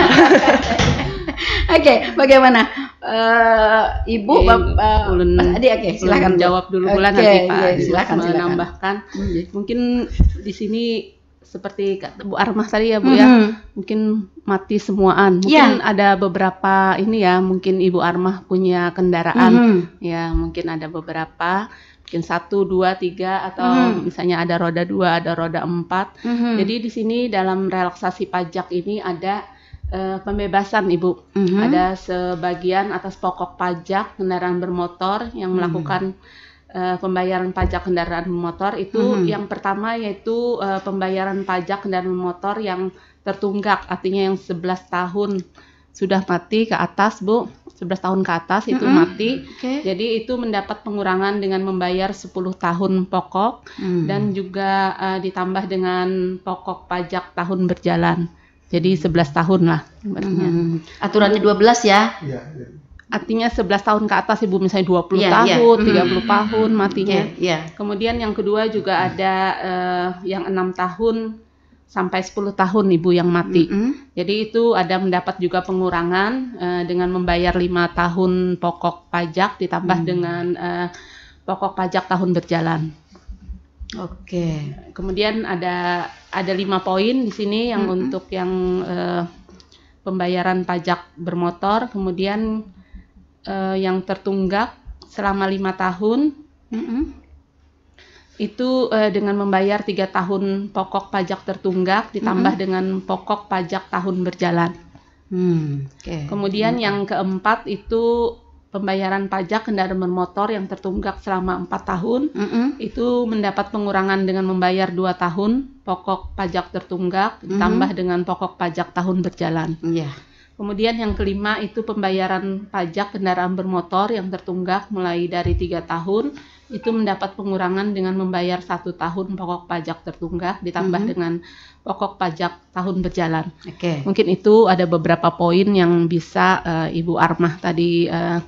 Speaker 1: Oke, okay, bagaimana? Uh, Ibu,
Speaker 3: Bapak, uh, Mas Adi, oke, okay, silakan jawab dulu okay, nanti Pak. Yeah, silakan, silakan. Menambahkan, hmm. mungkin di sini seperti Bu Armah tadi ya Bu mm -hmm. ya mungkin mati semuaan mungkin yeah. ada beberapa ini ya mungkin Ibu Armah punya kendaraan mm -hmm. ya mungkin ada beberapa mungkin satu dua tiga atau mm -hmm. misalnya ada roda dua ada roda empat mm -hmm. jadi di sini dalam relaksasi pajak ini ada uh, pembebasan Ibu mm -hmm. ada sebagian atas pokok pajak kendaraan bermotor yang melakukan mm -hmm uh, pembayaran pajak kendaraan motor itu hmm. yang pertama yaitu uh, pembayaran pajak kendaraan motor yang tertunggak artinya yang 11 tahun sudah mati ke atas Bu 11 tahun ke atas itu mm -hmm. mati. Okay. Jadi itu mendapat pengurangan dengan membayar 10 tahun pokok mm. dan juga uh, ditambah dengan pokok pajak tahun berjalan. Jadi 11 tahun lah.
Speaker 1: Hmm. Aturannya 12 ya? Iya.
Speaker 3: Ya. Artinya 11 tahun ke atas ibu misalnya 20 yeah, iya. tahun, yeah. 30 hmm. tahun matinya. Yeah, yeah. Kemudian yang kedua juga ada uh, yang enam tahun sampai 10 tahun ibu yang mati. Mm -hmm. Jadi itu ada mendapat juga pengurangan uh, dengan membayar lima tahun pokok pajak ditambah mm. dengan uh, pokok pajak tahun berjalan.
Speaker 1: Oke. Okay.
Speaker 3: Kemudian ada ada lima poin di sini yang mm -hmm. untuk yang uh, pembayaran pajak bermotor, kemudian uh, yang tertunggak selama lima tahun. Mm -hmm itu uh, dengan membayar tiga tahun pokok pajak tertunggak ditambah -hmm. dengan pokok pajak tahun berjalan. Hmm, okay. Kemudian -hmm. yang keempat itu pembayaran pajak kendaraan bermotor yang tertunggak selama empat tahun -hmm. itu mendapat pengurangan dengan membayar dua tahun pokok pajak tertunggak ditambah -hmm. dengan pokok pajak tahun berjalan. Yeah. Kemudian yang kelima itu pembayaran pajak kendaraan bermotor yang tertunggak mulai dari tiga tahun itu mendapat pengurangan dengan membayar satu tahun pokok pajak tertunggak ditambah mm -hmm. dengan pokok pajak tahun berjalan. Oke. Okay. Mungkin itu ada beberapa poin yang bisa uh, Ibu Armah tadi uh,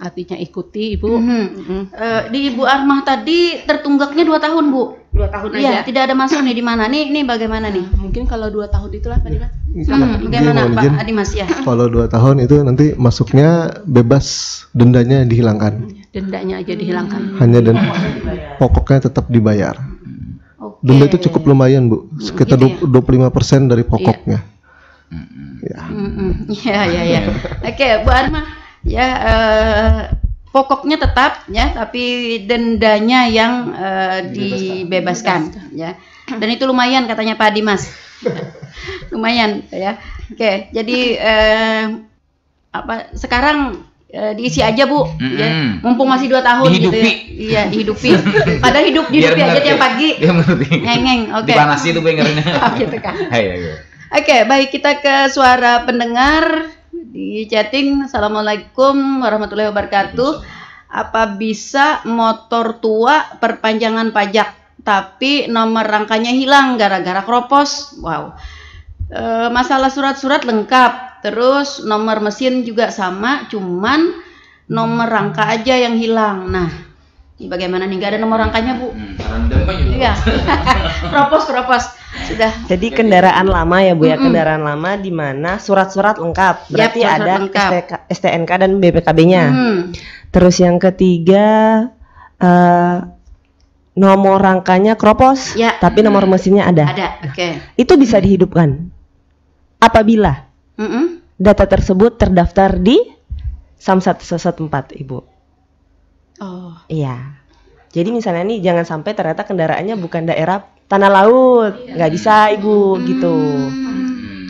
Speaker 3: artinya ikuti Ibu. Mm -hmm. Mm -hmm.
Speaker 1: Uh, di Ibu Armah tadi tertunggaknya dua tahun Bu.
Speaker 3: Dua tahun
Speaker 1: iya, tidak ada masuk nih di mana? Nih, nih bagaimana nih?
Speaker 3: Nah, mungkin kalau dua tahun itulah Pak Dimas.
Speaker 1: Hmm, bagaimana Pak Adimas ya?
Speaker 2: Kalau dua tahun itu nanti masuknya bebas dendanya dihilangkan
Speaker 3: dendanya aja dihilangkan.
Speaker 2: Hanya dan pokoknya tetap dibayar. Okay. Denda itu cukup lumayan bu, hmm, sekitar gitu ya? 25 persen dari pokoknya.
Speaker 1: Iya. Iya iya iya. Oke, Bu Arma, ya uh, pokoknya tetap ya, tapi dendanya yang uh, dibebaskan ya. Dan itu lumayan katanya Pak Dimas. lumayan ya. Oke, jadi uh, apa sekarang uh, diisi aja bu, ya. mumpung masih dua tahun
Speaker 4: dihidupi. gitu
Speaker 1: ya. Iya dihidupi. Pada hidup dihidupi aja tiap pagi. Ngeng-ngeng. Oke. Okay.
Speaker 4: Dipanasi tuh pengernya.
Speaker 1: oh, gitu kan. Oke, okay, baik kita ke suara pendengar di chatting. Assalamualaikum warahmatullahi wabarakatuh. Apa bisa motor tua perpanjangan pajak tapi nomor rangkanya hilang gara-gara kropos? Wow. E, masalah surat-surat lengkap Terus nomor mesin juga sama, cuman nomor rangka aja yang hilang. Nah, bagaimana nih? Gak ada nomor rangkanya bu? Hmm, iya. propos, propos. Sudah.
Speaker 6: Jadi kendaraan lama ya bu ya, kendaraan lama di mana surat-surat lengkap. Berarti yep, ada STK, STNK dan BPKB-nya. Hmm. Terus yang ketiga uh, nomor rangkanya kropos, ya. tapi nomor mesinnya ada.
Speaker 1: Ada, oke. Okay.
Speaker 6: Itu bisa dihidupkan. Apabila mm -mm. data tersebut terdaftar di Samsat 114 Ibu. Oh. Iya. Jadi misalnya nih jangan sampai ternyata kendaraannya bukan daerah tanah laut, iya. nggak bisa Ibu hmm. gitu.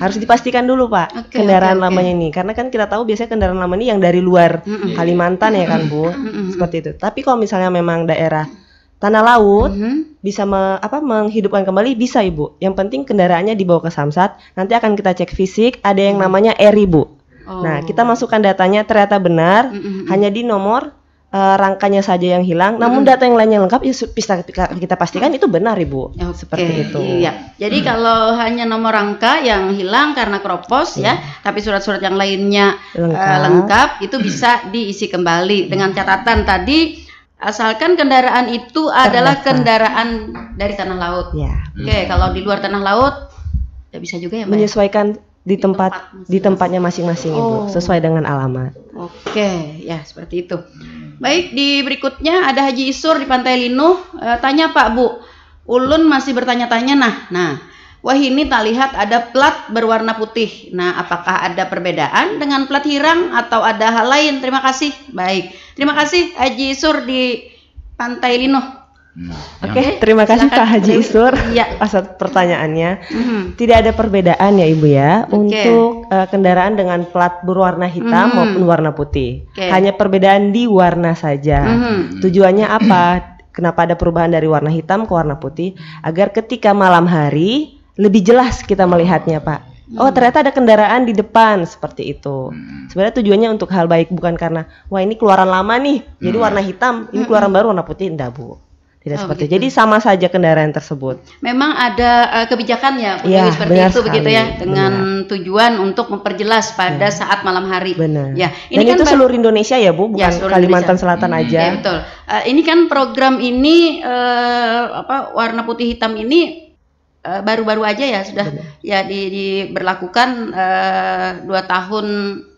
Speaker 6: Harus dipastikan dulu Pak okay, kendaraan okay, lamanya okay. ini, karena kan kita tahu biasanya kendaraan lama ini yang dari luar mm -mm. Kalimantan ya kan Bu, mm -mm. seperti itu. Tapi kalau misalnya memang daerah tanah laut mm -hmm. bisa me, apa menghidupkan kembali bisa ibu. Yang penting kendaraannya dibawa ke Samsat. Nanti akan kita cek fisik. Ada yang mm. namanya eri bu. Oh. Nah kita masukkan datanya ternyata benar. Mm -hmm. Hanya di nomor uh, rangkanya saja yang hilang. Mm -hmm. Namun data yang lainnya lengkap ya bisa kita pastikan itu benar ibu. Okay. Seperti itu.
Speaker 1: Iya. Jadi mm. kalau hanya nomor rangka yang hilang karena kropos mm. ya, tapi surat-surat yang lainnya lengkap. Uh, lengkap itu bisa diisi kembali dengan catatan tadi Asalkan kendaraan itu adalah kendaraan dari tanah laut. Ya. Oke, okay, hmm. kalau di luar tanah laut ya bisa juga ya,
Speaker 6: Mbak. Menyesuaikan di, di tempat, tempat di tempatnya masing-masing oh. Ibu, sesuai dengan alamat.
Speaker 1: Oke, okay, ya seperti itu. Baik, di berikutnya ada Haji Isur di Pantai Linu. E, tanya Pak Bu, Ulun masih bertanya-tanya nah. Nah, Wah ini tak lihat ada plat berwarna putih. Nah, apakah ada perbedaan dengan plat hirang atau ada hal lain? Terima kasih. Baik, terima kasih Haji Isur di Pantai Lino.
Speaker 6: Hmm, Oke, okay, terima kasih Pak Haji Isur ya. atas pertanyaannya. Mm-hmm. Tidak ada perbedaan ya Ibu ya okay. untuk uh, kendaraan dengan plat berwarna hitam mm-hmm. maupun warna putih. Okay. Hanya perbedaan di warna saja. Mm-hmm. Tujuannya apa? Kenapa ada perubahan dari warna hitam ke warna putih? Agar ketika malam hari lebih jelas kita melihatnya Pak. Oh ternyata ada kendaraan di depan seperti itu. Hmm. Sebenarnya tujuannya untuk hal baik bukan karena wah ini keluaran lama nih, jadi hmm. warna hitam, ini keluaran hmm. baru warna putih, enggak bu. Tidak oh, seperti itu. Jadi sama saja kendaraan tersebut.
Speaker 1: Memang ada uh, kebijakannya ya, seperti itu sekali. begitu ya dengan benar. tujuan untuk memperjelas pada ya. saat malam hari.
Speaker 6: Benar. Ya, ini Dan kan itu seluruh Indonesia ya Bu, bukan ya, Kalimantan Indonesia. Selatan hmm, aja.
Speaker 1: Ya, betul. Uh, ini kan program ini uh, apa warna putih hitam ini baru-baru uh, aja ya sudah Benar. ya di, diberlakukan uh, dua tahun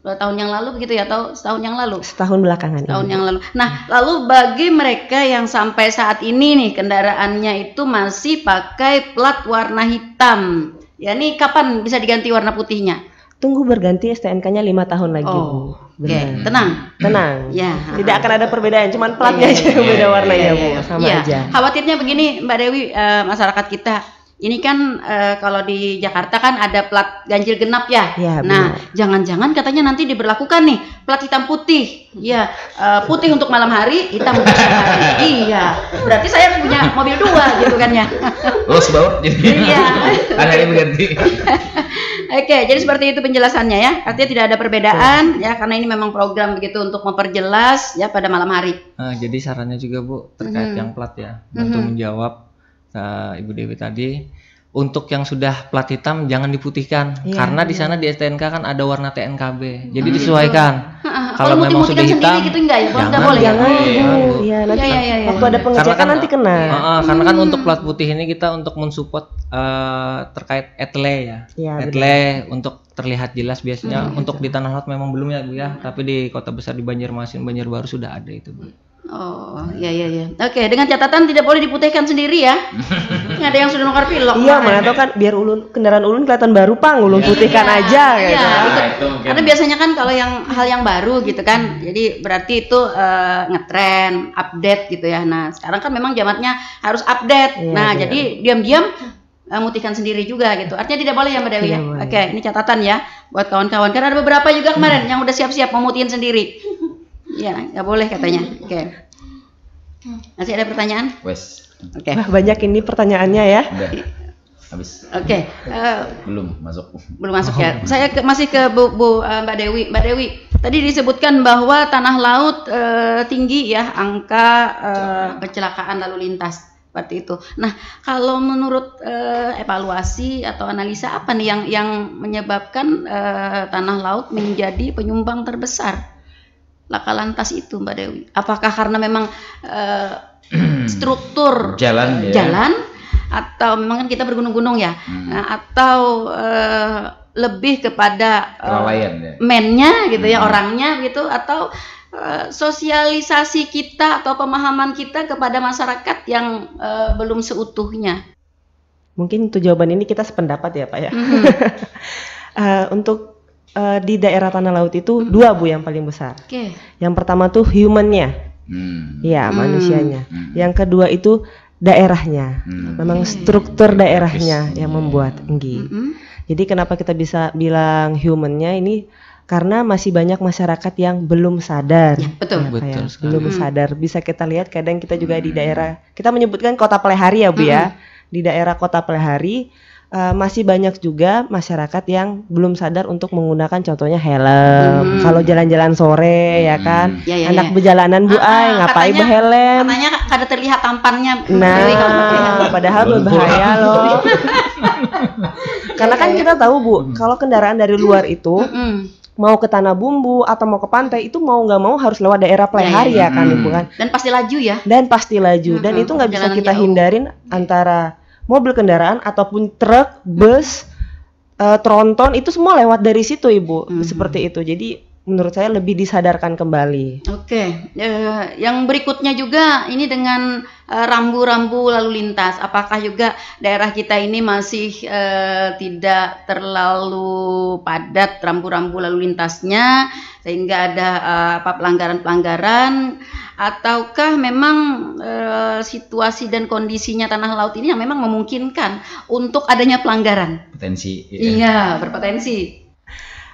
Speaker 1: dua tahun yang lalu begitu ya atau setahun yang lalu
Speaker 6: setahun belakangan
Speaker 1: setahun ini. yang lalu nah lalu bagi mereka yang sampai saat ini nih kendaraannya itu masih pakai plat warna hitam ya ini kapan bisa diganti warna putihnya
Speaker 6: tunggu berganti STNK-nya lima tahun lagi
Speaker 1: oh. Oke, okay. tenang.
Speaker 6: Tenang. Ya. Tidak akan ada perbedaan, cuman platnya ya, aja yang beda warnanya ya, Bu, sama ya. aja.
Speaker 1: Khawatirnya begini Mbak Dewi, uh, masyarakat kita ini kan e, kalau di Jakarta kan ada plat ganjil genap ya. ya nah, jangan-jangan katanya nanti diberlakukan nih plat hitam putih. Iya, e, putih untuk malam hari, hitam untuk siang hari. iya. Berarti saya punya mobil dua gitu kan ya.
Speaker 4: Oh, sebab jadi. Iya. ada yang berganti.
Speaker 1: Oke, jadi seperti itu penjelasannya ya. Artinya tidak ada perbedaan ya karena ini memang program begitu untuk memperjelas ya pada malam hari.
Speaker 5: Nah, jadi sarannya juga Bu terkait hmm. yang plat ya, untuk hmm. menjawab uh, Ibu Dewi tadi untuk yang sudah plat hitam jangan diputihkan iya, karena iya. di sana di STNK kan ada warna TNKB jadi hmm. disesuaikan. Kalau memang sudah hitam gitu enggak ya? jangan boleh
Speaker 6: jangan. Ya, ya, nanti ya, ya, ya, waktu ada pengecekan kan, nanti kena. Uh,
Speaker 5: uh, karena kan untuk plat putih ini kita untuk mensupport uh, terkait etle ya, ya etle untuk terlihat jelas biasanya. Hmm, untuk betul. di tanah laut memang belum ya Bu ya. Tapi di kota besar di Banjarmasin Banjarbaru sudah ada itu Bu
Speaker 1: Oh, iya iya iya. Oke, dengan catatan tidak boleh diputihkan sendiri ya. Ini ada yang sudah nukar pilok.
Speaker 6: Iya, mana tahu kan biar ulun kendaraan ulun kelihatan baru pang, ulun iya, putihkan iya, aja iya, gitu. Iya,
Speaker 1: nah, itu. Karena biasanya kan kalau yang hal yang baru gitu kan, jadi berarti itu uh, ngetren, update gitu ya. Nah, sekarang kan memang jamatnya harus update. Iya, nah, iya. jadi diam-diam uh, mutihkan sendiri juga gitu. Artinya tidak boleh ya Mbak Dewi ya. Oke, ini catatan ya buat kawan-kawan. Karena ada beberapa juga kemarin hmm. yang udah siap-siap memutihin sendiri. Ya, nggak boleh katanya. Oke. Okay. Masih ada pertanyaan?
Speaker 4: Wes.
Speaker 6: Oke. Okay. banyak ini pertanyaannya ya. Udah.
Speaker 4: Habis.
Speaker 1: Oke. Okay. Uh,
Speaker 4: eh, belum masuk.
Speaker 1: Belum masuk ya. Saya ke, masih ke Bu, Bu uh, Mbak Dewi. Mbak Dewi, tadi disebutkan bahwa tanah laut uh, tinggi ya angka uh, kecelakaan lalu lintas seperti itu. Nah, kalau menurut uh, evaluasi atau analisa apa nih yang yang menyebabkan uh, tanah laut menjadi penyumbang terbesar laka lantas itu Mbak Dewi? Apakah karena memang uh, struktur
Speaker 4: jalan
Speaker 1: uh, jalan atau memang kan kita bergunung-gunung ya, hmm. nah, atau uh, lebih kepada uh, ya? mennya gitu ya, hmm. ya orangnya gitu atau uh, sosialisasi kita atau pemahaman kita kepada masyarakat yang uh, belum seutuhnya.
Speaker 6: Mungkin untuk jawaban ini kita sependapat ya Pak ya. -hmm. uh, untuk uh, di daerah tanah laut itu hmm. dua bu yang paling besar. Okay. Yang pertama tuh humannya, hmm. ya hmm. manusianya. Hmm. Yang kedua itu daerahnya, hmm. memang struktur daerahnya yang membuat tinggi. Hmm. Jadi kenapa kita bisa bilang humannya ini? Karena masih banyak masyarakat yang belum sadar,
Speaker 1: ya, betul,
Speaker 6: ya, betul ya, belum hmm. sadar. Bisa kita lihat kadang kita juga hmm. di daerah, kita menyebutkan kota Pelehari ya bu ya. hmm. ya, di daerah kota Pelehari uh, masih banyak juga masyarakat yang belum sadar untuk menggunakan contohnya helm. Hmm. Kalau jalan-jalan sore ya hmm. ya kan, ya, ya, anak ya. berjalanan bu, ah, ay ngapain helm?
Speaker 1: Katanya kada terlihat tampannya.
Speaker 6: Nah, padahal berbahaya loh. Karena kan kita tahu bu, kalau kendaraan dari luar itu mau ke tanah bumbu atau mau ke pantai itu mau nggak mau harus lewat daerah pelehari ya, ya, ya. kan ibu kan.
Speaker 1: Dan pasti laju ya.
Speaker 6: Dan pasti laju. Dan itu nggak bisa kita hindarin antara mobil kendaraan ataupun truk, bus, uh, tronton itu semua lewat dari situ ibu hmm. seperti itu. Jadi menurut saya lebih disadarkan kembali.
Speaker 1: Oke, okay. uh, yang berikutnya juga ini dengan eh, rambu-rambu uh, lalu lintas. Apakah juga daerah kita ini masih uh, tidak terlalu padat rambu-rambu lalu lintasnya sehingga ada uh, apa pelanggaran-pelanggaran? ataukah memang e, situasi dan kondisinya tanah laut ini yang memang memungkinkan untuk adanya pelanggaran?
Speaker 4: Potensi.
Speaker 1: Iya, iya berpotensi.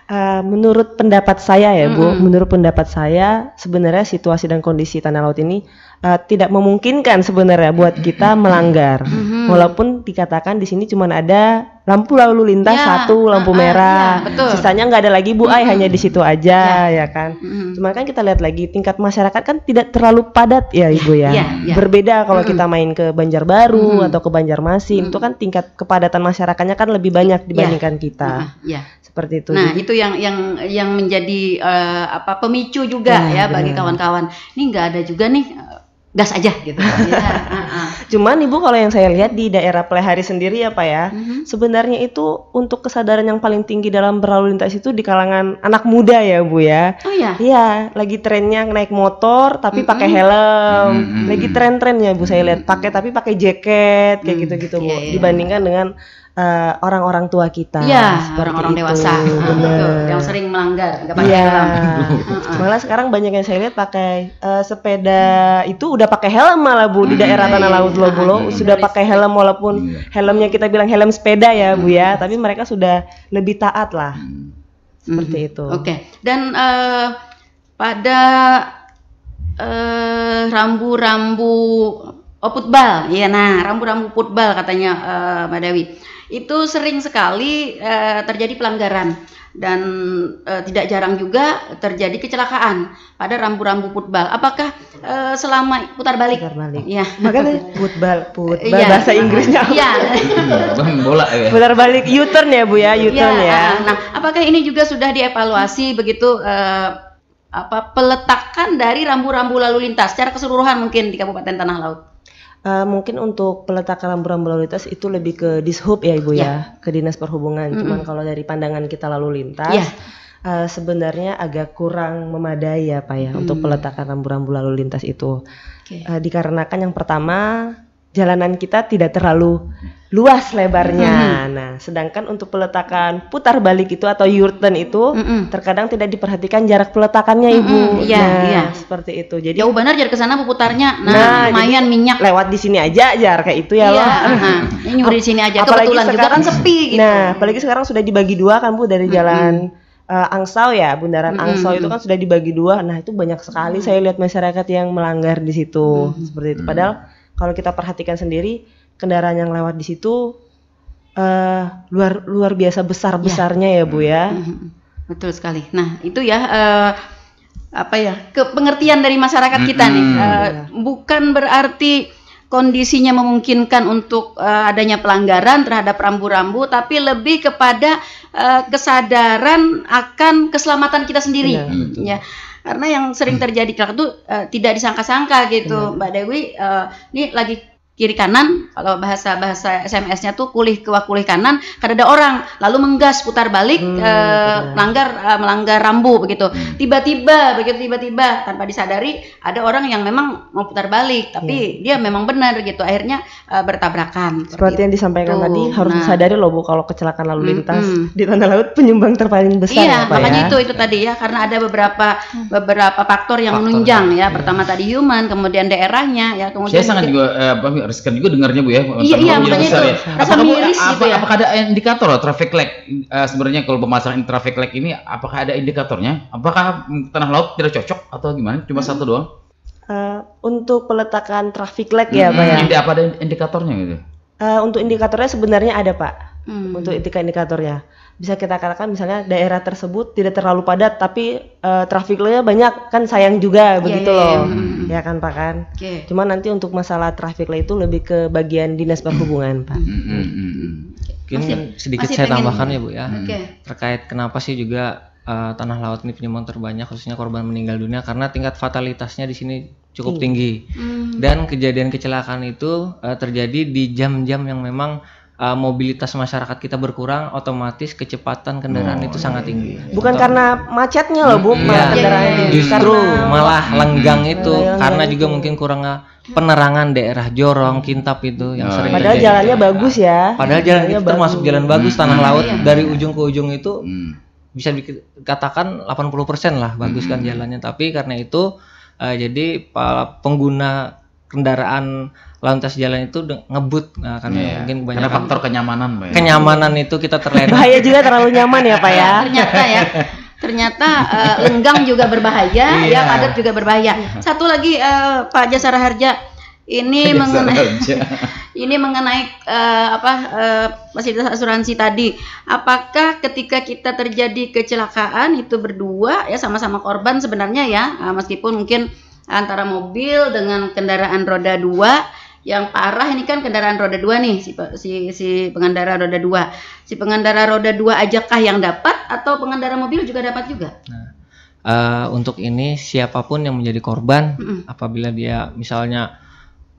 Speaker 6: Uh, menurut pendapat saya ya Bu, mm -hmm. menurut pendapat saya sebenarnya situasi dan kondisi tanah laut ini uh, tidak memungkinkan sebenarnya buat kita melanggar. Mm -hmm. Walaupun dikatakan di sini cuma ada lampu lalu lintas ya, satu, lampu uh, merah, uh, ya, betul. sisanya nggak ada lagi Bu, mm -hmm. ay hanya di situ aja ya, ya kan. Mm -hmm. Cuman kan kita lihat lagi tingkat masyarakat kan tidak terlalu padat ya Ibu ya. ya, ya. Berbeda kalau mm -hmm. kita main ke Banjarbaru mm -hmm. atau ke Banjarmasin, mm -hmm. itu kan tingkat kepadatan masyarakatnya kan lebih banyak dibandingkan ya. kita. Uh, ya seperti itu.
Speaker 1: Nah, Jadi, itu yang yang yang menjadi uh, apa pemicu juga nah, ya bagi kawan-kawan. Ini nggak ada juga nih uh, gas aja gitu. ya, uh,
Speaker 6: uh. Cuman Ibu kalau yang saya lihat di daerah Plehari sendiri ya Pak ya, uh-huh. sebenarnya itu untuk kesadaran yang paling tinggi dalam berlalu lintas itu di kalangan anak muda ya Bu ya.
Speaker 1: Oh ya.
Speaker 6: Iya, lagi trennya naik motor tapi uh-huh. pakai helm. Uh-huh. Lagi tren-trennya Bu saya lihat pakai tapi pakai jaket kayak gitu-gitu Bu. Yeah, yeah. Dibandingkan dengan uh, orang-orang tua kita.
Speaker 1: Iya, orang-orang dewasa. Benar. Yang sering melanggar, nggak pakai ya. helm.
Speaker 6: malah sekarang banyak yang saya lihat pakai uh, sepeda itu udah pakai helm malah Bu di hmm, daerah iya, Tanah iya, Laut iya. Lobulo sudah pakai helm walaupun helmnya kita bilang helm sepeda ya Bu ya, tapi mereka sudah lebih taat lah. Hmm. Seperti itu.
Speaker 1: Oke. Okay. Dan uh, pada rambu-rambu Oh putbal, iya nah rambu-rambu putbal katanya uh, Mbak Dewi itu sering sekali uh, terjadi pelanggaran dan uh, tidak jarang juga terjadi kecelakaan pada rambu-rambu putbal. Apakah uh, selama putar balik?
Speaker 6: Putar balik. Ya. Makanya putbal, putbal ya. bahasa Inggrisnya.
Speaker 1: Iya.
Speaker 6: Bola ya. Putar balik U-turn ya Bu ya, U-turn ya. ya.
Speaker 1: Nah, apakah ini juga sudah dievaluasi begitu uh, apa peletakan dari rambu-rambu lalu lintas secara keseluruhan mungkin di Kabupaten Tanah Laut?
Speaker 6: Uh, mungkin untuk peletakan rambu-rambu lalu lintas itu lebih ke dishub ya ibu yeah. ya ke dinas perhubungan. Mm -hmm. Cuman kalau dari pandangan kita lalu lintas, yeah. uh, sebenarnya agak kurang memadai ya pak ya mm. untuk peletakan rambu-rambu lalu lintas itu. Okay. Uh, dikarenakan yang pertama jalanan kita tidak terlalu luas lebarnya. Mm-hmm. Nah, sedangkan untuk peletakan putar balik itu atau U-turn itu mm-hmm. terkadang tidak diperhatikan jarak peletakannya. Ibu.
Speaker 1: Iya, nah, iya.
Speaker 6: seperti itu. Jadi
Speaker 1: jauh benar jarak ke sana putarnya. Nah, nah lumayan minyak.
Speaker 6: Lewat di sini aja jarak kayak itu ya iya, loh.
Speaker 1: Nah, ini nyuri di sini aja. Apalagi Kebetulan sekarang, juga kan sepi gitu.
Speaker 6: Nah, apalagi sekarang sudah dibagi dua kan Bu dari jalan mm-hmm. uh, Angsau ya, Bundaran mm-hmm. Angsau itu kan sudah dibagi dua. Nah, itu banyak sekali mm-hmm. saya lihat masyarakat yang melanggar di situ. Mm-hmm. Seperti itu. Padahal kalau kita perhatikan sendiri kendaraan yang lewat di situ uh, luar luar biasa besar besarnya ya, ya bu ya.
Speaker 1: Betul sekali. Nah itu ya uh, apa ya ke pengertian dari masyarakat kita mm -hmm. nih uh, bukan berarti kondisinya memungkinkan untuk uh, adanya pelanggaran terhadap rambu-rambu tapi lebih kepada uh, kesadaran akan keselamatan kita sendiri. Ya, ya karena yang sering terjadi itu uh, tidak disangka-sangka gitu. Mbak Dewi uh, ini lagi kiri kanan kalau bahasa bahasa SMS-nya tuh kulih ke kulih kanan karena ada orang lalu menggas putar balik hmm, eh, melanggar eh, melanggar rambu begitu hmm. tiba-tiba begitu tiba-tiba tanpa disadari ada orang yang memang mau putar balik tapi yeah. dia memang benar gitu akhirnya eh, bertabrakan
Speaker 6: seperti yang disampaikan tadi harus nah. disadari loh bu kalau kecelakaan lalu hmm, lintas hmm, di tanah laut penyumbang terpaling besar
Speaker 1: iya ya, makanya ya? itu itu tadi ya karena ada beberapa beberapa faktor yang faktor, menunjang ya, ya pertama tadi human kemudian daerahnya ya kemudian
Speaker 4: saya sangat juga eh, riskan juga dengarnya Bu ya.
Speaker 1: Iya, iya makanya itu ya. rasa apakah, miris
Speaker 4: apa, gitu ya. Apakah ada indikator loh traffic light uh, sebenarnya kalau pemasangan traffic light ini apakah ada indikatornya? Apakah tanah laut tidak cocok atau gimana? Cuma hmm. satu doang?
Speaker 6: Uh, untuk peletakan traffic light ya, hmm, Pak ya.
Speaker 4: Ini apa ada indikatornya gitu?
Speaker 6: Uh, untuk indikatornya sebenarnya ada, Pak. Hmm. Untuk indikatornya bisa kita katakan misalnya daerah tersebut tidak terlalu padat tapi uh, traffic nya banyak kan sayang juga yeah, begitu yeah, yeah. loh mm. ya kan pak kan okay. cuma nanti untuk masalah traffic light itu lebih ke bagian dinas perhubungan pak mm
Speaker 5: -hmm. mungkin masih, sedikit masih saya tambahkan ya bu ya okay. terkait kenapa sih juga uh, tanah laut ini penyumbang terbanyak khususnya korban meninggal dunia karena tingkat fatalitasnya di sini cukup tinggi, tinggi. Mm. dan kejadian kecelakaan itu uh, terjadi di jam-jam yang memang uh, mobilitas masyarakat kita berkurang, otomatis kecepatan kendaraan oh, itu sangat iya, tinggi.
Speaker 6: Iya. Bukan karena macetnya loh, Bu,
Speaker 5: iya, kendaraan iya, iya, Justru karena... malah lenggang itu hmm, karena juga mungkin kurang penerangan daerah Jorong, Kintab itu yang oh, sering
Speaker 6: Padahal terjadi. jalannya bagus ya.
Speaker 5: Padahal jalan itu bagus. termasuk jalan bagus hmm, tanah laut iya. dari ujung ke ujung itu hmm. bisa dikatakan 80% lah bagus kan hmm. kan jalannya, tapi karena itu uh, jadi para pengguna kendaraan lantas jalan itu ngebut
Speaker 4: nah, kan yeah. mungkin banyak karena faktor kenyamanan
Speaker 5: Pak. Ya. Kenyamanan itu kita terlena.
Speaker 6: Bahaya juga terlalu nyaman ya Pak ya.
Speaker 1: Ternyata ya. Ternyata uh, lenggang juga berbahaya, yeah. ya padat juga berbahaya. Satu lagi uh, Pak Jasara Harja ini mengenai ini mengenai uh, apa uh, fasilitas asuransi tadi. Apakah ketika kita terjadi kecelakaan itu berdua ya sama-sama korban sebenarnya ya uh, meskipun mungkin antara mobil dengan kendaraan roda dua yang parah ini kan kendaraan roda dua nih si si, si pengendara roda dua. Si pengendara roda dua ajakah yang dapat atau pengendara mobil juga dapat juga? Nah,
Speaker 5: uh, untuk ini siapa pun yang menjadi korban mm -mm. apabila dia misalnya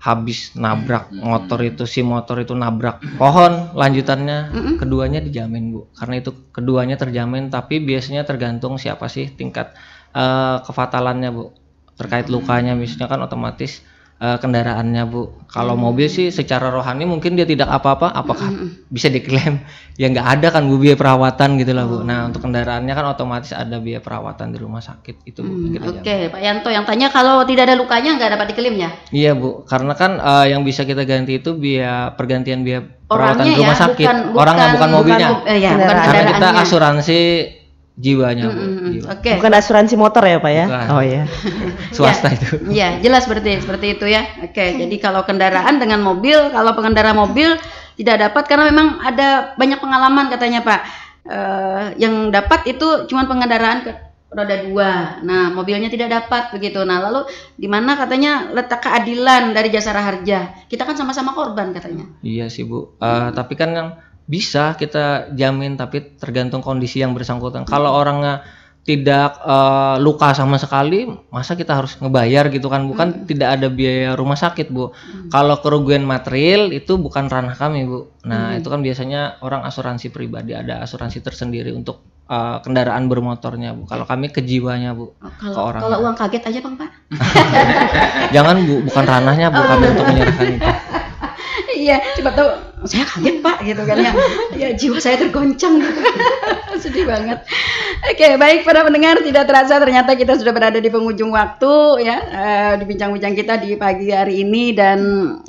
Speaker 5: habis nabrak motor itu si motor itu nabrak pohon lanjutannya mm -mm. keduanya dijamin bu. Karena itu keduanya terjamin tapi biasanya tergantung siapa sih tingkat uh, kefatalannya bu. Terkait lukanya misalnya kan otomatis uh, kendaraannya bu. Kalau hmm. mobil sih secara rohani mungkin dia tidak apa-apa, apakah hmm. bisa diklaim? Ya nggak ada kan bu biaya perawatan gitu lah bu. Hmm. Nah untuk kendaraannya kan otomatis ada biaya perawatan di rumah sakit itu bu.
Speaker 1: Hmm. Oke okay. Pak Yanto yang tanya kalau tidak ada lukanya nggak dapat diklaim ya?
Speaker 5: Iya bu, karena kan uh, yang bisa kita ganti itu biaya pergantian biaya perawatan Orangnya rumah ya, sakit. Bukan, Orangnya bukan mobilnya. Bukan, eh, ya, bukan karena kita asuransi jiwanya mm -hmm. jiwa.
Speaker 6: Oke. Okay. Bukan asuransi motor ya pak ya? Bukan. Oh ya.
Speaker 5: Swasta
Speaker 1: ya,
Speaker 5: itu.
Speaker 1: Iya jelas seperti seperti itu ya. Oke okay. jadi kalau kendaraan dengan mobil, kalau pengendara mobil tidak dapat karena memang ada banyak pengalaman katanya pak. Uh, yang dapat itu cuma pengendaraan ke roda dua. Nah mobilnya tidak dapat begitu. Nah lalu di mana katanya letak keadilan dari jasara harja? Kita kan sama-sama korban katanya.
Speaker 5: Iya sih bu. Uh, tapi kan yang bisa kita jamin tapi tergantung kondisi yang bersangkutan. Kalau orangnya tidak uh, luka sama sekali, masa kita harus ngebayar gitu kan? Bukan hmm. tidak ada biaya rumah sakit, Bu. Hmm. Kalau kerugian material itu bukan ranah kami, Bu. Nah, hmm. itu kan biasanya orang asuransi pribadi ada asuransi tersendiri untuk uh, kendaraan bermotornya, Bu. Kalau kami kejiwanya, Bu.
Speaker 1: Oh, kalau, ke orang. Kalau uang kaget aja, Bang, Pak.
Speaker 5: Jangan, Bu, bukan ranahnya, Bu, kami untuk menyerahkan itu.
Speaker 1: iya coba tahu saya kaget pak gitu kan ya. Ya jiwa saya tergoncang. Sedih banget. Oke baik para pendengar tidak terasa ternyata kita sudah berada di penghujung waktu ya uh, di bincang-bincang kita di pagi hari ini. Dan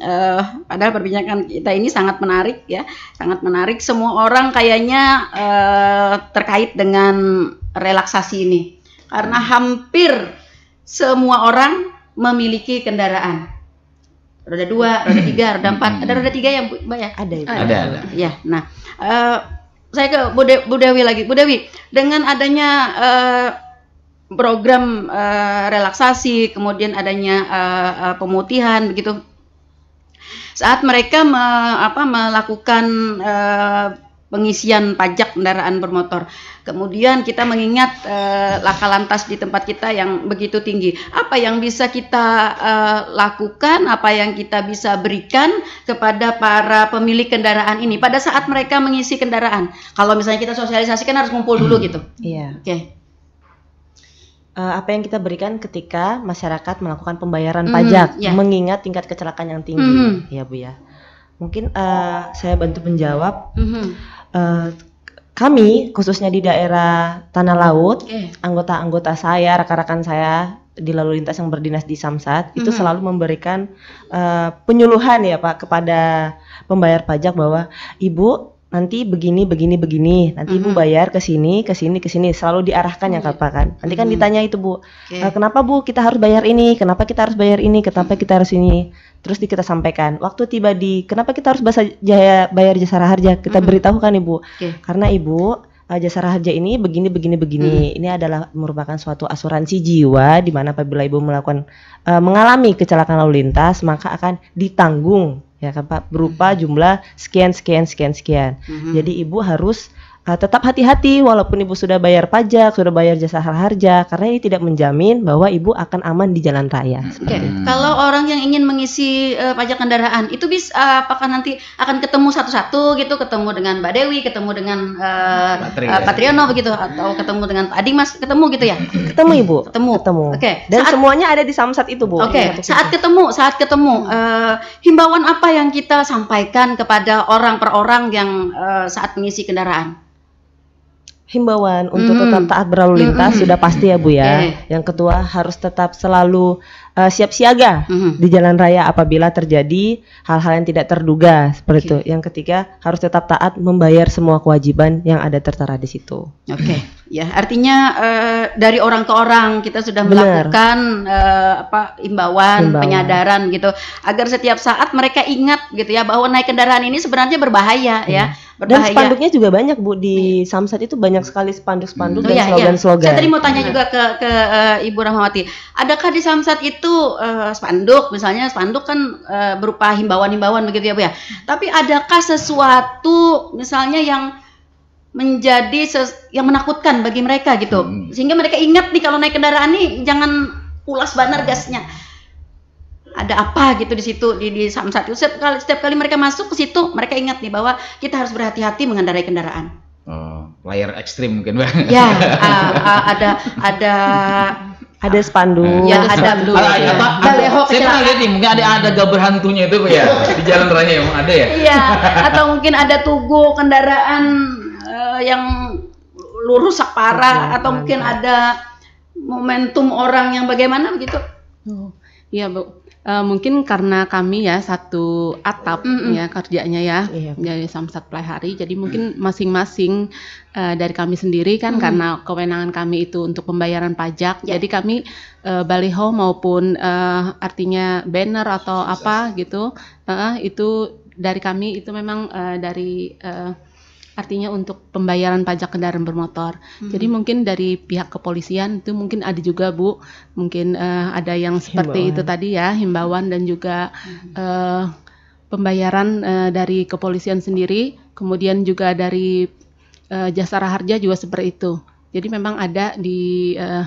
Speaker 1: uh, padahal perbincangan kita ini sangat menarik ya. Sangat menarik. Semua orang kayaknya uh, terkait dengan relaksasi ini. Karena hampir semua orang memiliki kendaraan roda dua, roda tiga, roda empat. Ada roda tiga yang mbak ya?
Speaker 6: Ada,
Speaker 4: ada. ada. ada.
Speaker 1: Ya, nah uh, saya ke Bude, Bu Dewi lagi. Bu Dewi, dengan adanya uh, program uh, relaksasi, kemudian adanya uh, uh, pemutihan begitu, saat mereka me, apa, melakukan uh, pengisian pajak kendaraan bermotor. Kemudian kita mengingat uh, laka lantas di tempat kita yang begitu tinggi. Apa yang bisa kita uh, lakukan, apa yang kita bisa berikan kepada para pemilik kendaraan ini pada saat mereka mengisi kendaraan. Kalau misalnya kita sosialisasikan harus ngumpul dulu gitu.
Speaker 6: Iya. Oke. Okay. Uh, eh, apa yang kita berikan ketika masyarakat melakukan pembayaran mm, pajak, yeah. mengingat tingkat kecelakaan yang tinggi, mm. ya bu ya. Mungkin uh, saya bantu menjawab. Mm -hmm uh, kami khususnya di daerah Tanah Laut, anggota-anggota saya, rekan-rekan saya di lalu lintas yang berdinas di Samsat mm -hmm. itu selalu memberikan uh, penyuluhan ya Pak kepada pembayar pajak bahwa ibu nanti begini begini begini nanti mm -hmm. ibu bayar ke sini ke sini ke sini selalu diarahkan ya Pak kan nanti kan mm -hmm. ditanya itu bu okay. uh, kenapa bu kita harus bayar ini kenapa kita harus bayar ini kenapa kita harus ini terus di kita sampaikan waktu tiba di kenapa kita harus bahasa jaya bayar jasa harja kita mm -hmm. beritahukan ibu okay. karena ibu uh, jasa harja ini begini begini begini hmm. ini adalah merupakan suatu asuransi jiwa di mana apabila ibu melakukan uh, mengalami kecelakaan lalu lintas maka akan ditanggung ya kan Pak? Berupa jumlah sekian sekian sekian sekian. Hmm. jadi ibu harus uh, tetap hati-hati walaupun ibu sudah bayar pajak, sudah bayar jasa harja karena ini tidak menjamin bahwa ibu akan aman di jalan raya.
Speaker 1: Oke, okay. kalau orang yang ingin mengisi uh, pajak kendaraan itu bisa uh, apakah nanti akan ketemu satu-satu gitu, ketemu dengan Mbak Dewi, ketemu dengan uh, Patri, uh, Patriono begitu atau ketemu dengan Pak Mas, ketemu gitu ya?
Speaker 6: Ketemu Ibu.
Speaker 1: Ketemu.
Speaker 6: Ketemu.
Speaker 1: Oke. Okay.
Speaker 6: Dan saat, semuanya ada di Samsat itu Bu.
Speaker 1: Oke. Okay. Saat ketemu, saat ketemu uh, himbauan apa yang kita sampaikan kepada orang per orang yang uh, saat mengisi kendaraan?
Speaker 6: Himbauan untuk hmm. tetap taat berlalu lintas hmm. sudah pasti ya Bu ya. Okay. Yang kedua harus tetap selalu uh, siap siaga hmm. di jalan raya apabila terjadi hal-hal yang tidak terduga seperti okay. itu. Yang ketiga harus tetap taat membayar semua kewajiban yang ada tertera di situ.
Speaker 1: Oke. Okay. Ya, artinya uh, dari orang ke orang kita sudah Benar. melakukan uh, apa imbauan, imbauan, penyadaran gitu agar setiap saat mereka ingat gitu ya bahwa naik kendaraan ini sebenarnya berbahaya hmm. ya
Speaker 6: berbahaya. Dan spanduknya juga banyak Bu di iya. Samsat itu banyak sekali spanduk-spanduk hmm. dan slogan-slogan.
Speaker 1: Oh, iya, iya. Saya tadi mau tanya juga ke ke uh, Ibu Rahmawati. Adakah di Samsat itu uh, spanduk misalnya spanduk kan uh, berupa himbauan-himbauan begitu ya Bu ya. Tapi adakah sesuatu misalnya yang menjadi ses yang menakutkan bagi mereka gitu. Hmm. Sehingga mereka ingat nih kalau naik kendaraan nih jangan ulas banar gasnya ada apa gitu di situ di, di Samsat itu setiap kali setiap kali mereka masuk ke situ mereka ingat nih bahwa kita harus berhati-hati mengendarai kendaraan.
Speaker 4: Oh, layar ekstrim mungkin bang.
Speaker 1: Ya, uh, uh, ada ada
Speaker 6: ada spanduk,
Speaker 1: ya, ada spanduk.
Speaker 4: Ada, ya. apa, ada, saya pernah lihat nih, mungkin ada ada gambar hantunya itu ya di jalan raya emang ada ya?
Speaker 1: Iya, atau mungkin ada tugu kendaraan uh, yang rusak parah, atau mungkin ada momentum orang yang bagaimana begitu?
Speaker 3: Oh, iya bu. Uh, mungkin karena kami ya satu atap mm -mm. ya kerjanya ya iya. jadi samsat play hari jadi mungkin masing-masing uh, dari kami sendiri kan mm. karena kewenangan kami itu untuk pembayaran pajak yeah. jadi kami uh, baliho maupun uh, artinya banner atau apa gitu uh, itu dari kami itu memang uh, dari uh, artinya untuk pembayaran pajak kendaraan bermotor. Hmm. Jadi mungkin dari pihak kepolisian itu mungkin ada juga Bu, mungkin uh, ada yang seperti himbauan. itu tadi ya himbauan dan juga hmm. uh, pembayaran uh, dari kepolisian sendiri, kemudian juga dari uh, jasa raharja juga seperti itu. Jadi memang ada di uh,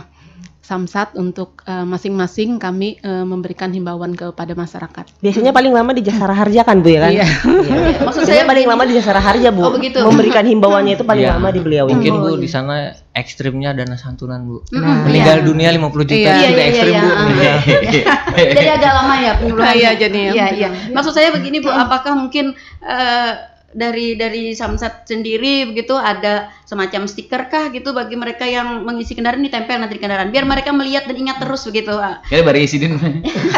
Speaker 3: Samsat untuk eh, masing-masing uh, kami uh, memberikan himbauan kepada masyarakat.
Speaker 6: Biasanya paling lama di Jasa Harja kan Bu ya kan? Iya. iya. Maksud saya paling lama di Jasa Harja Bu. Oh begitu. Memberikan himbauannya itu paling iya. lama di beliau.
Speaker 5: Mungkin Bu di sana ekstrimnya dana santunan Bu. Nah, Meninggal iya. dunia 50 juta iya, sudah iya, ekstrim iya, Bu. Iya.
Speaker 1: jadi agak lama ya penyuluhan. Iya jadi ya. Iya iya. Maksud saya begini Bu, apakah mungkin uh, dari dari Samsat sendiri begitu ada semacam stiker kah gitu bagi mereka yang mengisi kendaraan ditempel nanti di kendaraan. Biar mereka melihat dan ingat terus begitu
Speaker 4: Kayaknya baru isi din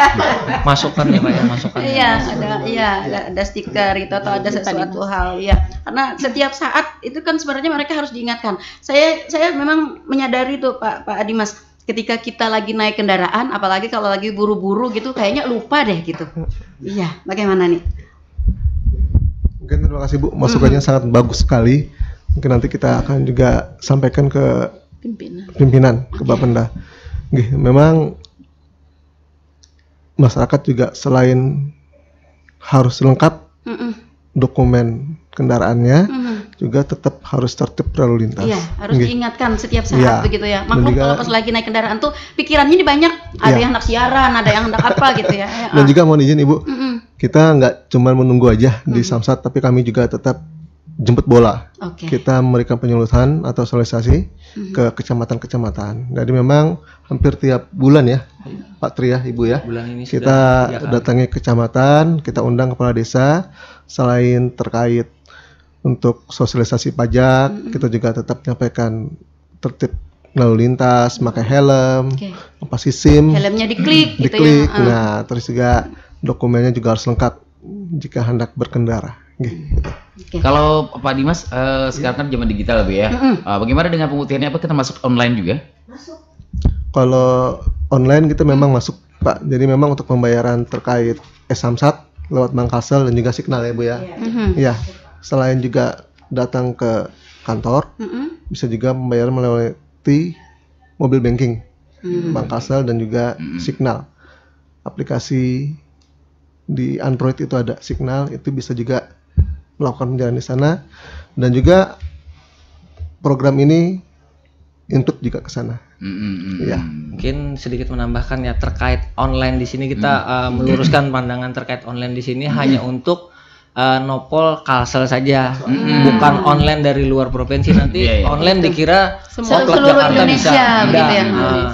Speaker 5: masukan ya pak ya masukan.
Speaker 1: Iya ada iya ada, ada stiker gitu atau ada sesuatu hal ya karena setiap saat itu kan sebenarnya mereka harus diingatkan. Saya saya memang menyadari tuh pak pak Adimas ketika kita lagi naik kendaraan apalagi kalau lagi buru-buru gitu kayaknya lupa deh gitu. Iya bagaimana nih
Speaker 2: Mungkin terima kasih Bu, masukannya hmm. sangat bagus sekali. Mungkin nanti kita akan juga sampaikan ke pimpinan, pimpinan ke Bapenda. Gih, memang masyarakat juga selain harus lengkap mm -mm. dokumen kendaraannya, mm -hmm. juga tetap harus tertib berlalu lintas.
Speaker 1: Iya, harus Gih. diingatkan setiap saat ya. begitu ya. Maklum kalau pas lagi naik kendaraan tuh pikirannya ini banyak, ada ya. yang hendak siaran, ada yang hendak apa gitu ya.
Speaker 2: Dan juga mau izin Ibu, mm -mm kita nggak cuma menunggu aja hmm. di Samsat tapi kami juga tetap jemput bola. Okay. Kita memberikan penyuluhan atau sosialisasi hmm. ke kecamatan-kecamatan. Jadi memang hampir tiap bulan ya, Pak Tri ya, Ibu ya. Bulan ini kita datangi kecamatan, kita undang kepala desa selain terkait untuk sosialisasi pajak, hmm. kita juga tetap menyampaikan tertib lalu lintas, pakai helm, okay. apa SIM.
Speaker 1: Helmnya diklik,
Speaker 2: gitu diklik. Ya. Nah, terus juga dokumennya juga harus lengkap jika hendak berkendara. Gitu.
Speaker 4: Okay. Kalau Pak Dimas uh, sekarang kan zaman digital lebih ya. Mm-hmm. Uh, bagaimana dengan pemutihannya? Apa kita masuk online juga? Masuk.
Speaker 2: Kalau online kita memang masuk Pak. Jadi memang untuk pembayaran terkait Samsat lewat Mangkasel dan juga Signal ya Bu ya. Mm-hmm. Ya. Selain juga datang ke kantor, mm-hmm. bisa juga membayar melalui mobil banking, mm-hmm. Mangkasel dan juga mm-hmm. Signal. Aplikasi di Android itu ada Signal itu bisa juga melakukan perjalanan di sana dan juga program ini input juga ke sana. Mm-hmm.
Speaker 5: Ya. Mungkin sedikit menambahkan ya terkait online di sini kita mm-hmm. uh, meluruskan pandangan terkait online di sini mm-hmm. hanya untuk uh, nopol Kalsel saja, mm-hmm. bukan online dari luar provinsi nanti yeah, yeah. online dikira
Speaker 1: semua Jakarta Indonesia, bisa. Gitu ya,
Speaker 5: uh,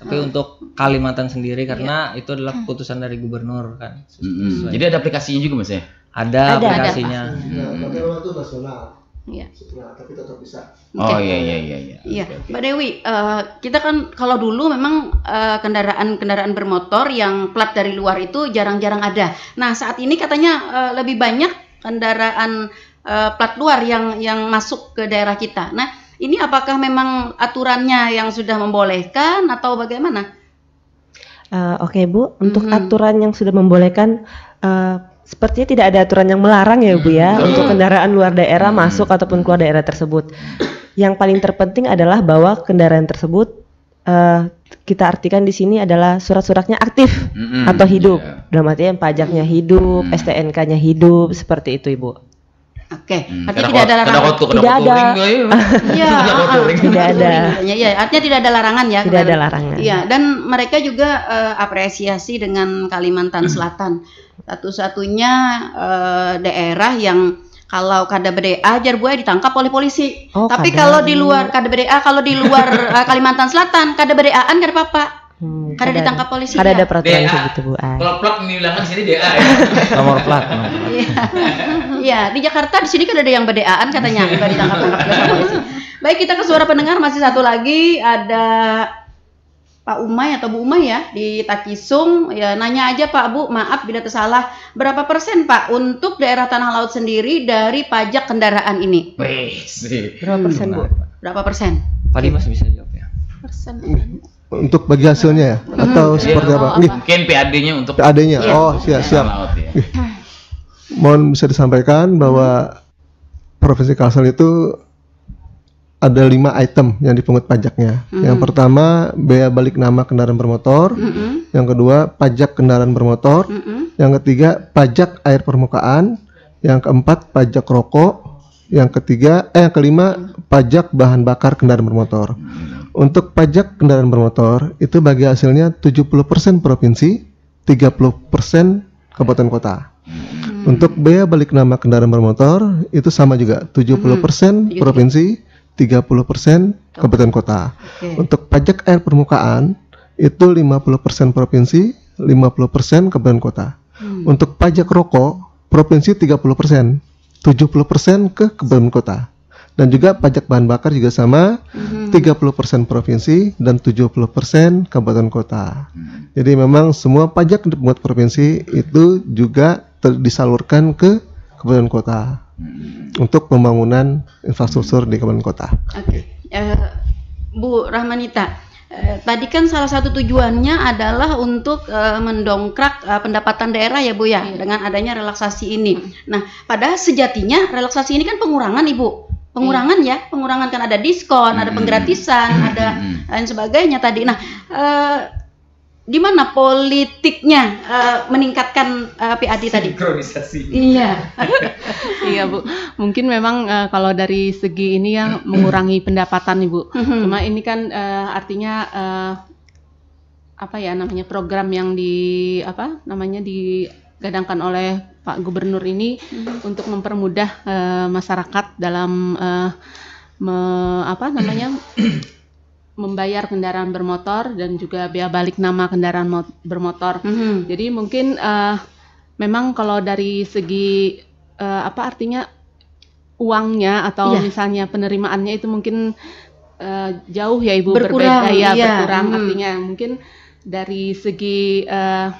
Speaker 5: tapi untuk Kalimantan sendiri karena yeah. itu adalah keputusan dari gubernur kan.
Speaker 4: Mm -hmm. Jadi ada aplikasinya juga mas ya?
Speaker 5: Ada, ada aplikasinya. Ada,
Speaker 2: hmm. nasional.
Speaker 1: Iya.
Speaker 2: tapi tetap bisa.
Speaker 4: Oh iya iya iya iya.
Speaker 1: Iya, Mbak Dewi, uh, kita kan kalau dulu memang kendaraan-kendaraan uh, bermotor yang plat dari luar itu jarang-jarang ada. Nah, saat ini katanya uh, lebih banyak kendaraan uh, plat luar yang yang masuk ke daerah kita. Nah, ini apakah memang aturannya yang sudah membolehkan atau bagaimana?
Speaker 6: Uh, Oke okay, Bu, untuk mm -hmm. aturan yang sudah membolehkan uh, sepertinya tidak ada aturan yang melarang ya Bu ya hmm. untuk kendaraan luar daerah hmm. masuk ataupun keluar daerah tersebut. Yang paling terpenting adalah bahwa kendaraan tersebut uh, kita artikan di sini adalah surat-suratnya aktif hmm. atau hidup. Yeah. Dalam artian pajaknya hidup, hmm. STNK-nya hidup, seperti itu Ibu.
Speaker 1: Oke, okay. hmm. artinya tidak ada larangan.
Speaker 6: tidak ada. Iya, tidak ada.
Speaker 1: Ya, ya, artinya tidak ada larangan ya.
Speaker 6: Tidak ada larangan.
Speaker 1: Iya, dan mereka juga uh, apresiasi dengan Kalimantan Selatan satu-satunya uh, daerah yang kalau kada BDA jar buaya ditangkap oleh polisi. Oh, Tapi kalau di luar kada BDA, kalau di luar uh, Kalimantan Selatan kada BDA-an kada apa-apa. Hmm, kada ditangkap polisi.
Speaker 6: Kada ya? ada peraturan begitu Bu.
Speaker 4: Kalau plat dibilangkan di sini DA ya.
Speaker 5: Nomor plat.
Speaker 1: Iya. Iya, di Jakarta di sini kan ada yang BDA-an katanya enggak ditangkap-tangkap polisi. Baik, kita ke suara pendengar masih satu lagi ada Pak Umay atau Bu Umay ya di Takisung ya nanya aja Pak Bu maaf bila tersalah berapa persen Pak untuk daerah tanah laut sendiri dari pajak kendaraan ini?
Speaker 4: Wih,
Speaker 1: berapa persen Bu? Berapa persen?
Speaker 5: Pak Dimas bisa jawab ya.
Speaker 2: Persen. Untuk bagi hasilnya ya hmm. atau hmm. seperti apa?
Speaker 4: Oh, Mungkin PAD-nya untuk
Speaker 2: PAD-nya. Ya. Oh, siap siap. Laut, ya. Mohon bisa disampaikan bahwa Provinsi Kalsel itu ada lima item yang dipungut pajaknya. Mm. Yang pertama bea balik nama kendaraan bermotor. Mm -hmm. Yang kedua pajak kendaraan bermotor. Mm -hmm. Yang ketiga pajak air permukaan. Yang keempat pajak rokok. Yang ketiga eh yang kelima pajak bahan bakar kendaraan bermotor. Mm. Untuk pajak kendaraan bermotor itu bagi hasilnya 70% provinsi, 30% kabupaten kota. Mm. Untuk bea balik nama kendaraan bermotor itu sama juga 70% mm. provinsi, 30% kabupaten kota. Okay. Untuk pajak air permukaan itu 50% provinsi, 50% kabupaten kota. Hmm. Untuk pajak rokok provinsi 30%, 70% ke kabupaten kota. Dan juga pajak bahan bakar juga sama, hmm. 30% provinsi dan 70% kabupaten kota. Hmm. Jadi memang semua pajak dipungut provinsi itu juga disalurkan ke kabupaten kota hmm. untuk pembangunan infrastruktur di kabupaten kota.
Speaker 1: Oke, okay. uh, Bu Rahmanita. Uh, tadi kan salah satu tujuannya adalah untuk uh, mendongkrak uh, pendapatan daerah ya Bu ya iya. dengan adanya relaksasi ini. Hmm. Nah, padahal sejatinya relaksasi ini kan pengurangan Ibu. Pengurangan iya. ya, pengurangan kan ada diskon, hmm. ada penggratisan, hmm. ada lain sebagainya tadi. Nah, uh, di mana politiknya uh, meningkatkan uh, eh, PAD tadi?
Speaker 4: Sinkronisasi.
Speaker 1: Iya.
Speaker 3: iya Bu. Mungkin memang uh, kalau dari segi ini ya mengurangi pendapatan Ibu. Mm-hmm. Cuma ini kan uh, artinya uh, apa ya namanya program yang di apa namanya digadangkan oleh Pak Gubernur ini mm-hmm. untuk mempermudah uh, masyarakat dalam uh, me, apa namanya membayar kendaraan bermotor dan juga biaya balik nama kendaraan bermotor. Mm -hmm. Jadi mungkin uh, memang kalau dari segi uh, apa artinya uangnya atau yeah. misalnya penerimaannya itu mungkin uh, jauh ya ibu
Speaker 1: berkurang,
Speaker 3: berbeda ya iya. berkurang hmm. artinya mungkin dari segi uh,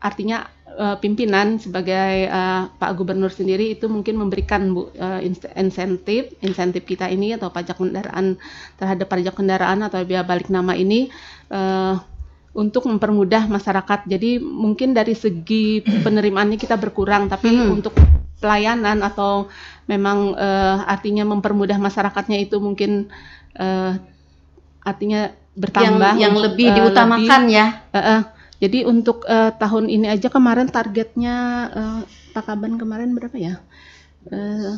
Speaker 3: artinya uh, pimpinan sebagai uh, Pak Gubernur sendiri itu mungkin memberikan bu uh, insentif insentif kita ini atau pajak kendaraan terhadap pajak kendaraan atau biaya balik nama ini uh, untuk mempermudah masyarakat. Jadi mungkin dari segi penerimaannya kita berkurang, tapi hmm. untuk pelayanan atau memang uh, artinya mempermudah masyarakatnya itu mungkin uh, artinya bertambah
Speaker 1: yang, yang lebih uh, diutamakan lebih, ya. Uh, uh,
Speaker 3: jadi untuk uh, tahun ini aja kemarin targetnya uh, Takaban kemarin berapa ya? Uh,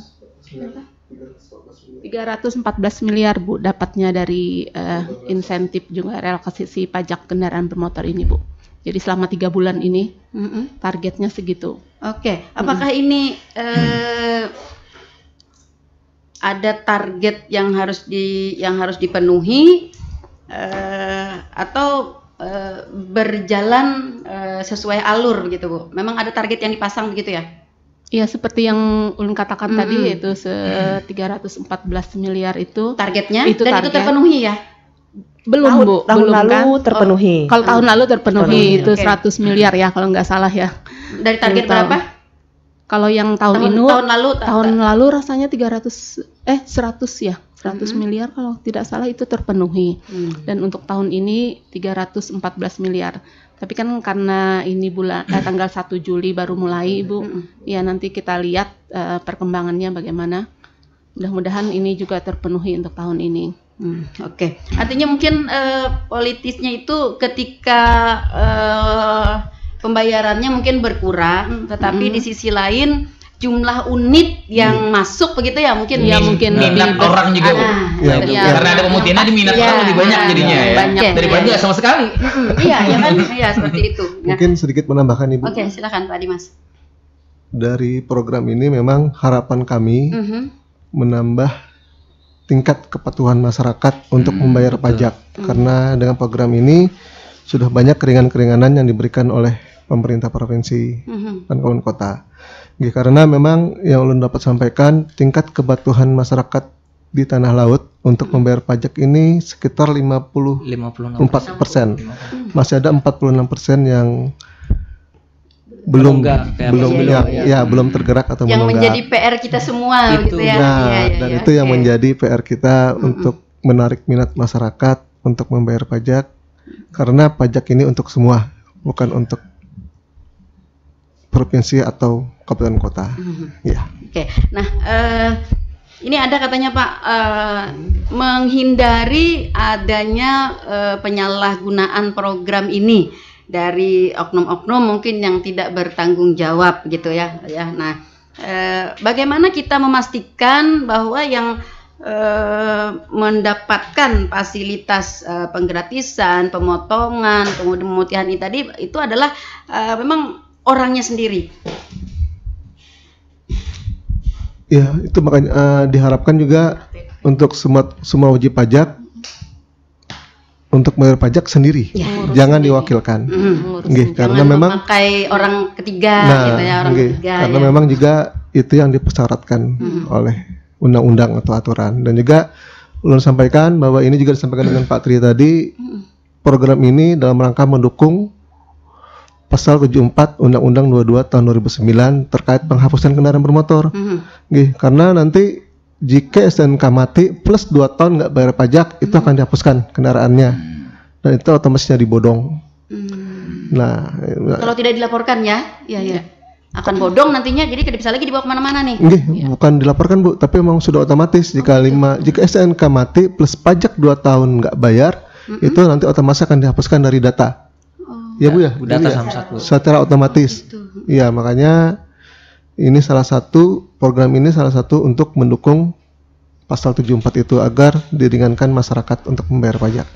Speaker 3: 314 miliar Bu dapatnya dari uh, insentif juga relokasi pajak kendaraan bermotor ini Bu. Jadi selama tiga bulan ini mm -hmm. targetnya segitu.
Speaker 1: Oke, okay. apakah mm -hmm. ini uh, ada target yang harus di yang harus dipenuhi uh, atau Eh, berjalan uh, sesuai alur begitu Bu. Memang ada target yang dipasang begitu ya?
Speaker 3: Iya seperti yang ulun katakan -hmm. tadi itu se 314 miliar itu
Speaker 1: targetnya itu dan target. itu terpenuhi ya
Speaker 3: belum
Speaker 6: tahun,
Speaker 3: bu
Speaker 6: tahun
Speaker 3: belum
Speaker 6: lalu kan? terpenuhi
Speaker 3: oh, kalau tahun lalu terpenuhi, terpenuhi itu okay. 100 miliar ya kalau nggak salah ya
Speaker 1: dari target gitu. berapa
Speaker 3: kalau yang tahun, tahun ini
Speaker 1: tahun lalu
Speaker 3: tahun lalu rasanya 300 eh 100 ya 100 mm -hmm. miliar kalau tidak salah itu terpenuhi mm. dan untuk tahun ini 314 miliar tapi kan karena ini bulan eh, tanggal 1 Juli baru mulai Ibu, mm ya nanti kita lihat uh, perkembangannya bagaimana. Mudah-mudahan ini juga terpenuhi untuk tahun ini.
Speaker 1: Hmm, Oke, okay. artinya mungkin uh, politisnya itu ketika uh, pembayarannya mungkin berkurang, tetapi hmm. di sisi lain jumlah unit yang hmm. masuk begitu ya mungkin
Speaker 3: ya mungkin
Speaker 4: minat lebih orang juga. Ah, ya, ya, karena ada pemutihannya di minat ya, orang lebih banyak jadinya ya, banyak daripada ya, sama sekali.
Speaker 1: Iya ya kan? Iya seperti itu.
Speaker 2: Mungkin sedikit menambahkan ibu.
Speaker 1: Oke silakan pak Dimas.
Speaker 2: Dari program ini memang harapan kami uh -huh. menambah tingkat kepatuhan masyarakat untuk hmm, membayar betul. pajak. Hmm. karena dengan program ini sudah banyak keringan-keringanan yang diberikan oleh pemerintah provinsi hmm. dan kawan kota Ya, karena memang yang ulun dapat sampaikan tingkat kepatuhan masyarakat di tanah laut untuk hmm. membayar pajak ini sekitar 50 54 persen. Masih ada 46 persen yang belum Enggak, belum ya, ya, ya belum tergerak atau
Speaker 1: yang menunggak. menjadi PR kita semua
Speaker 2: itu.
Speaker 1: gitu ya.
Speaker 2: Nah, ya, ya, dan ya, itu okay. yang menjadi PR kita mm -hmm. untuk menarik minat masyarakat untuk membayar pajak karena pajak ini untuk semua, bukan untuk provinsi atau kabupaten kota. Mm-hmm. Ya.
Speaker 1: Oke. Okay. Nah, uh, ini ada katanya Pak uh, menghindari adanya uh, penyalahgunaan program ini dari oknum-oknum mungkin yang tidak bertanggung jawab gitu ya. Ya. Nah, uh, bagaimana kita memastikan bahwa yang Uh, mendapatkan fasilitas uh, penggratisan, pemotongan, kemudian pemutihan ini tadi itu adalah uh, memang orangnya sendiri.
Speaker 2: Ya, itu makanya uh, diharapkan juga untuk semua semua wajib pajak untuk bayar pajak sendiri, ya, jangan sendiri. diwakilkan, mm,
Speaker 1: Gih, karena memang memakai orang ketiga, nah, gitu ya, orang ketiga.
Speaker 2: Karena ya. memang juga itu yang dipersyaratkan mm. oleh undang-undang atau aturan, dan juga ulun sampaikan bahwa ini juga disampaikan dengan Pak Tri tadi, program ini dalam rangka mendukung pasal 74 Undang-Undang 22 tahun 2009 terkait penghapusan kendaraan bermotor. Mm -hmm. karena nanti jika SNK mati plus 2 tahun nggak bayar pajak mm -hmm. itu akan dihapuskan kendaraannya. Dan itu otomatis jadi bodong.
Speaker 1: Mm. Nah, kalau tidak dilaporkan ya, ya ya akan bodong nantinya jadi tidak bisa lagi dibawa ke mana-mana nih.
Speaker 2: Nggih, ya. bukan dilaporkan Bu, tapi memang sudah otomatis jika oh, lima jika SNK mati plus pajak 2 tahun nggak bayar, mm -hmm. itu nanti otomatis akan dihapuskan dari data. Ya Bu ya,
Speaker 5: data ya. satu.
Speaker 2: Secara otomatis. Iya, makanya ini salah satu program ini salah satu untuk mendukung pasal 74 itu agar diringankan masyarakat untuk membayar pajak.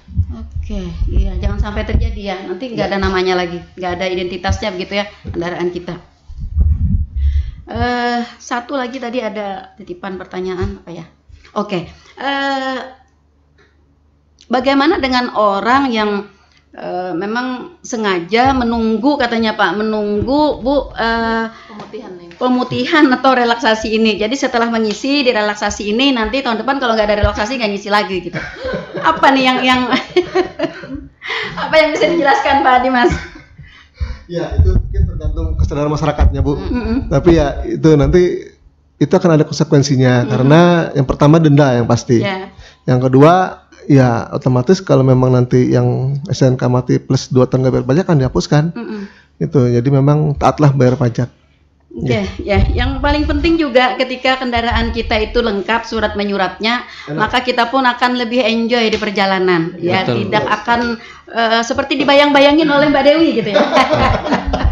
Speaker 1: Oke, iya jangan sampai terjadi ya. Nanti nggak ada namanya lagi, nggak ada identitasnya begitu ya kendaraan kita. Uh, satu lagi tadi ada titipan pertanyaan apa ya? Oke, uh, bagaimana dengan orang yang uh, memang sengaja menunggu katanya Pak menunggu Bu uh, pemutihan pemutihan atau relaksasi ini. Jadi setelah mengisi di relaksasi ini nanti tahun depan kalau nggak ada relaksasi nggak ngisi lagi gitu. Apa nih yang yang apa yang bisa dijelaskan Pak Dimas?
Speaker 2: Ya itu mungkin tergantung kesadaran masyarakatnya Bu. Mm -hmm. Tapi ya itu nanti itu akan ada konsekuensinya mm -hmm. karena yang pertama denda yang pasti. Yeah. Yang kedua ya otomatis kalau memang nanti yang SNK mati plus dua tahun bayar pajak kan dihapuskan. Mm -mm. Itu. Jadi memang taatlah bayar pajak.
Speaker 1: Oke, okay, ya. Yang paling penting juga ketika kendaraan kita itu lengkap surat menyuratnya, Enak. maka kita pun akan lebih enjoy di perjalanan. Ya, Betul. tidak akan uh, seperti dibayang-bayangin oleh Mbak Dewi gitu ya.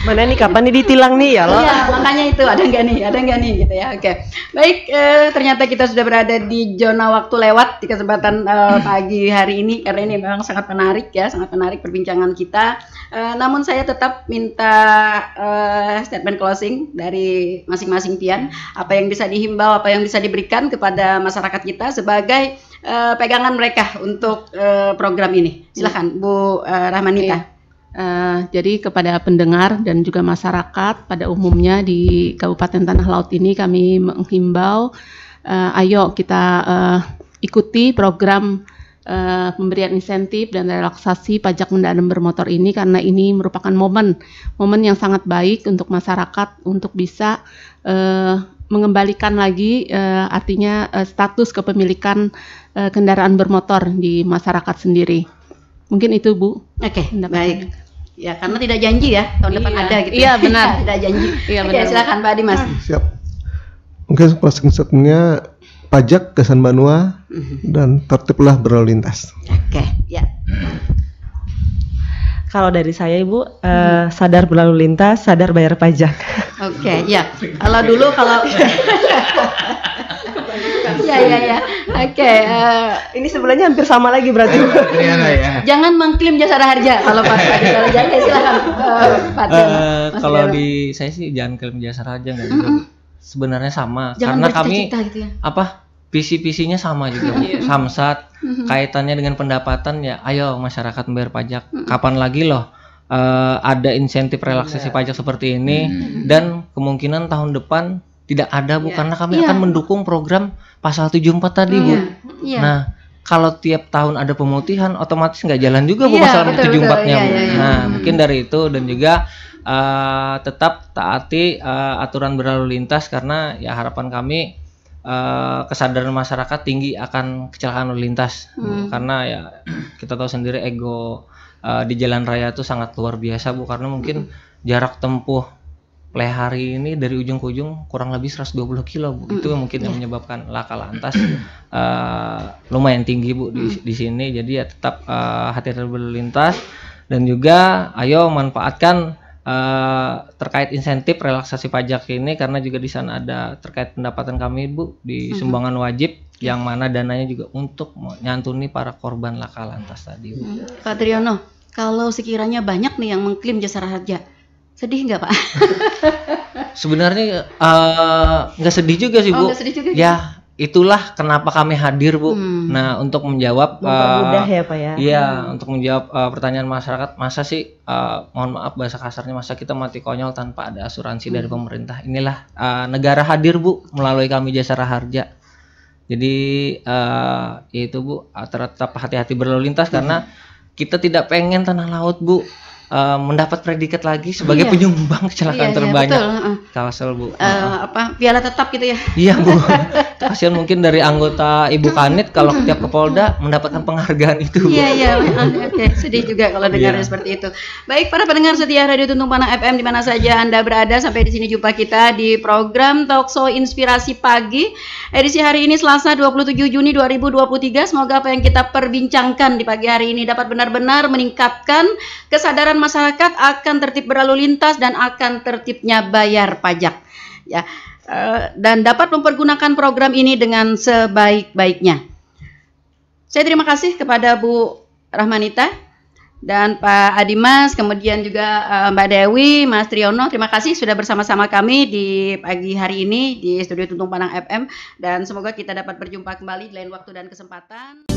Speaker 6: Mana nih kapan nih ditilang nih ya loh?
Speaker 1: Iya, makanya itu ada nggak nih, ada nggak nih gitu ya. Oke, baik. Eh, ternyata kita sudah berada di zona waktu lewat di kesempatan eh, pagi hari ini karena ini memang sangat menarik ya, sangat menarik perbincangan kita. Eh, namun saya tetap minta eh, statement closing dari masing-masing pian, apa yang bisa dihimbau, apa yang bisa diberikan kepada masyarakat kita sebagai eh, pegangan mereka untuk eh, program ini. Silahkan Bu eh, Rahmanita.
Speaker 3: Uh, jadi kepada pendengar dan juga masyarakat pada umumnya di Kabupaten Tanah Laut ini kami menghimbau, uh, ayo kita uh, ikuti program uh, pemberian insentif dan relaksasi pajak kendaraan bermotor ini karena ini merupakan momen momen yang sangat baik untuk masyarakat untuk bisa uh, mengembalikan lagi uh, artinya uh, status kepemilikan uh, kendaraan bermotor di masyarakat sendiri. Mungkin itu Bu.
Speaker 1: Oke, okay, baik. Ya, karena tidak janji ya tahun iya. depan ada gitu.
Speaker 3: Iya, benar.
Speaker 1: tidak janji. Iya, benar. Oke, silakan Pak Dimas.
Speaker 2: Siap. Mungkin closing pajak kesan Banua mm-hmm. dan tertiblah berlalu lintas.
Speaker 1: Oke, okay, ya.
Speaker 6: Kalau dari saya Ibu, uh, sadar berlalu lintas, sadar bayar pajak.
Speaker 1: Oke, okay, ya. Kalau dulu kalau ya ya ya. Oke, okay, uh,
Speaker 6: eh, ini sebenarnya hampir sama lagi berarti.
Speaker 1: Iya, ya. Jangan mengklaim jasa harja kalau Pak Kalau jangan silakan uh,
Speaker 5: Pak. Uh, kalau di saya sih jangan klaim jasa harja nggak mm -hmm. Sebenarnya sama jangan karena kami gitu ya. apa visi-visinya sama juga iya. samsat kaitannya dengan pendapatan ya ayo masyarakat membayar pajak kapan lagi loh uh, ada insentif relaksasi yeah. pajak seperti ini dan kemungkinan tahun depan tidak ada Bu yeah. karena kami yeah. akan mendukung program pasal 74 tadi Bu. Yeah. Yeah. Nah, kalau tiap tahun ada pemutihan otomatis nggak jalan juga Bu yeah, pasal betul, 74-nya betul. Bu. Nah, hmm. mungkin dari itu dan juga uh, tetap taati uh, aturan berlalu lintas karena ya harapan kami uh, kesadaran masyarakat tinggi akan kecelakaan lalu lintas. Hmm. Karena ya kita tahu sendiri ego uh, di jalan raya itu sangat luar biasa Bu karena mungkin hmm. jarak tempuh play hari ini dari ujung ke ujung kurang lebih 120 kilo bu. Itu yang mungkin yang menyebabkan laka lantas. Uh, lumayan tinggi bu di, di sini. Jadi ya tetap uh, hati-hati berlintas dan juga ayo manfaatkan uh, terkait insentif relaksasi pajak ini karena juga di sana ada terkait pendapatan kami bu di sumbangan wajib yang mana dananya juga untuk nyantuni para korban laka lantas tadi bu.
Speaker 1: Pak Triyono, kalau sekiranya banyak nih yang mengklaim jasa harja Sedih nggak Pak?
Speaker 5: Sebenarnya eh, nggak uh, sedih juga sih oh, Bu. sedih juga. Ya itulah kenapa kami hadir Bu. Hmm. Nah untuk menjawab
Speaker 6: mudah uh, ya Pak ya.
Speaker 5: Iya hmm. untuk menjawab uh, pertanyaan masyarakat masa sih uh, mohon maaf bahasa kasarnya masa kita mati konyol tanpa ada asuransi hmm. dari pemerintah. Inilah uh, negara hadir Bu melalui kami jasa harja. Jadi uh, itu Bu tetap hati-hati berlalu lintas hmm. karena kita tidak pengen tanah laut Bu uh, mendapat predikat lagi sebagai iya. penyumbang kecelakaan iya, iya terbanyak. Iya, Kalsel Bu.
Speaker 1: Uh, apa piala tetap gitu ya?
Speaker 5: Iya Bu. Kasihan mungkin dari anggota Ibu Kanit kalau tiap ke Polda mendapatkan penghargaan itu.
Speaker 1: Iya iya. Oke okay. sedih juga kalau dengarnya yeah. seperti itu. Baik para pendengar setia Radio Tuntung Panah FM di mana saja anda berada sampai di sini jumpa kita di program Talkshow Inspirasi Pagi edisi hari ini Selasa 27 Juni 2023. Semoga apa yang kita perbincangkan di pagi hari ini dapat benar-benar meningkatkan kesadaran masyarakat akan tertib berlalu lintas dan akan tertibnya bayar pajak. Ya, dan dapat mempergunakan program ini dengan sebaik-baiknya. Saya terima kasih kepada Bu Rahmanita dan Pak Adimas, kemudian juga uh, Mbak Dewi, Mas Triyono, terima kasih sudah bersama-sama kami di pagi hari ini di Studio Tuntung Panang FM dan semoga kita dapat berjumpa kembali di lain waktu dan kesempatan.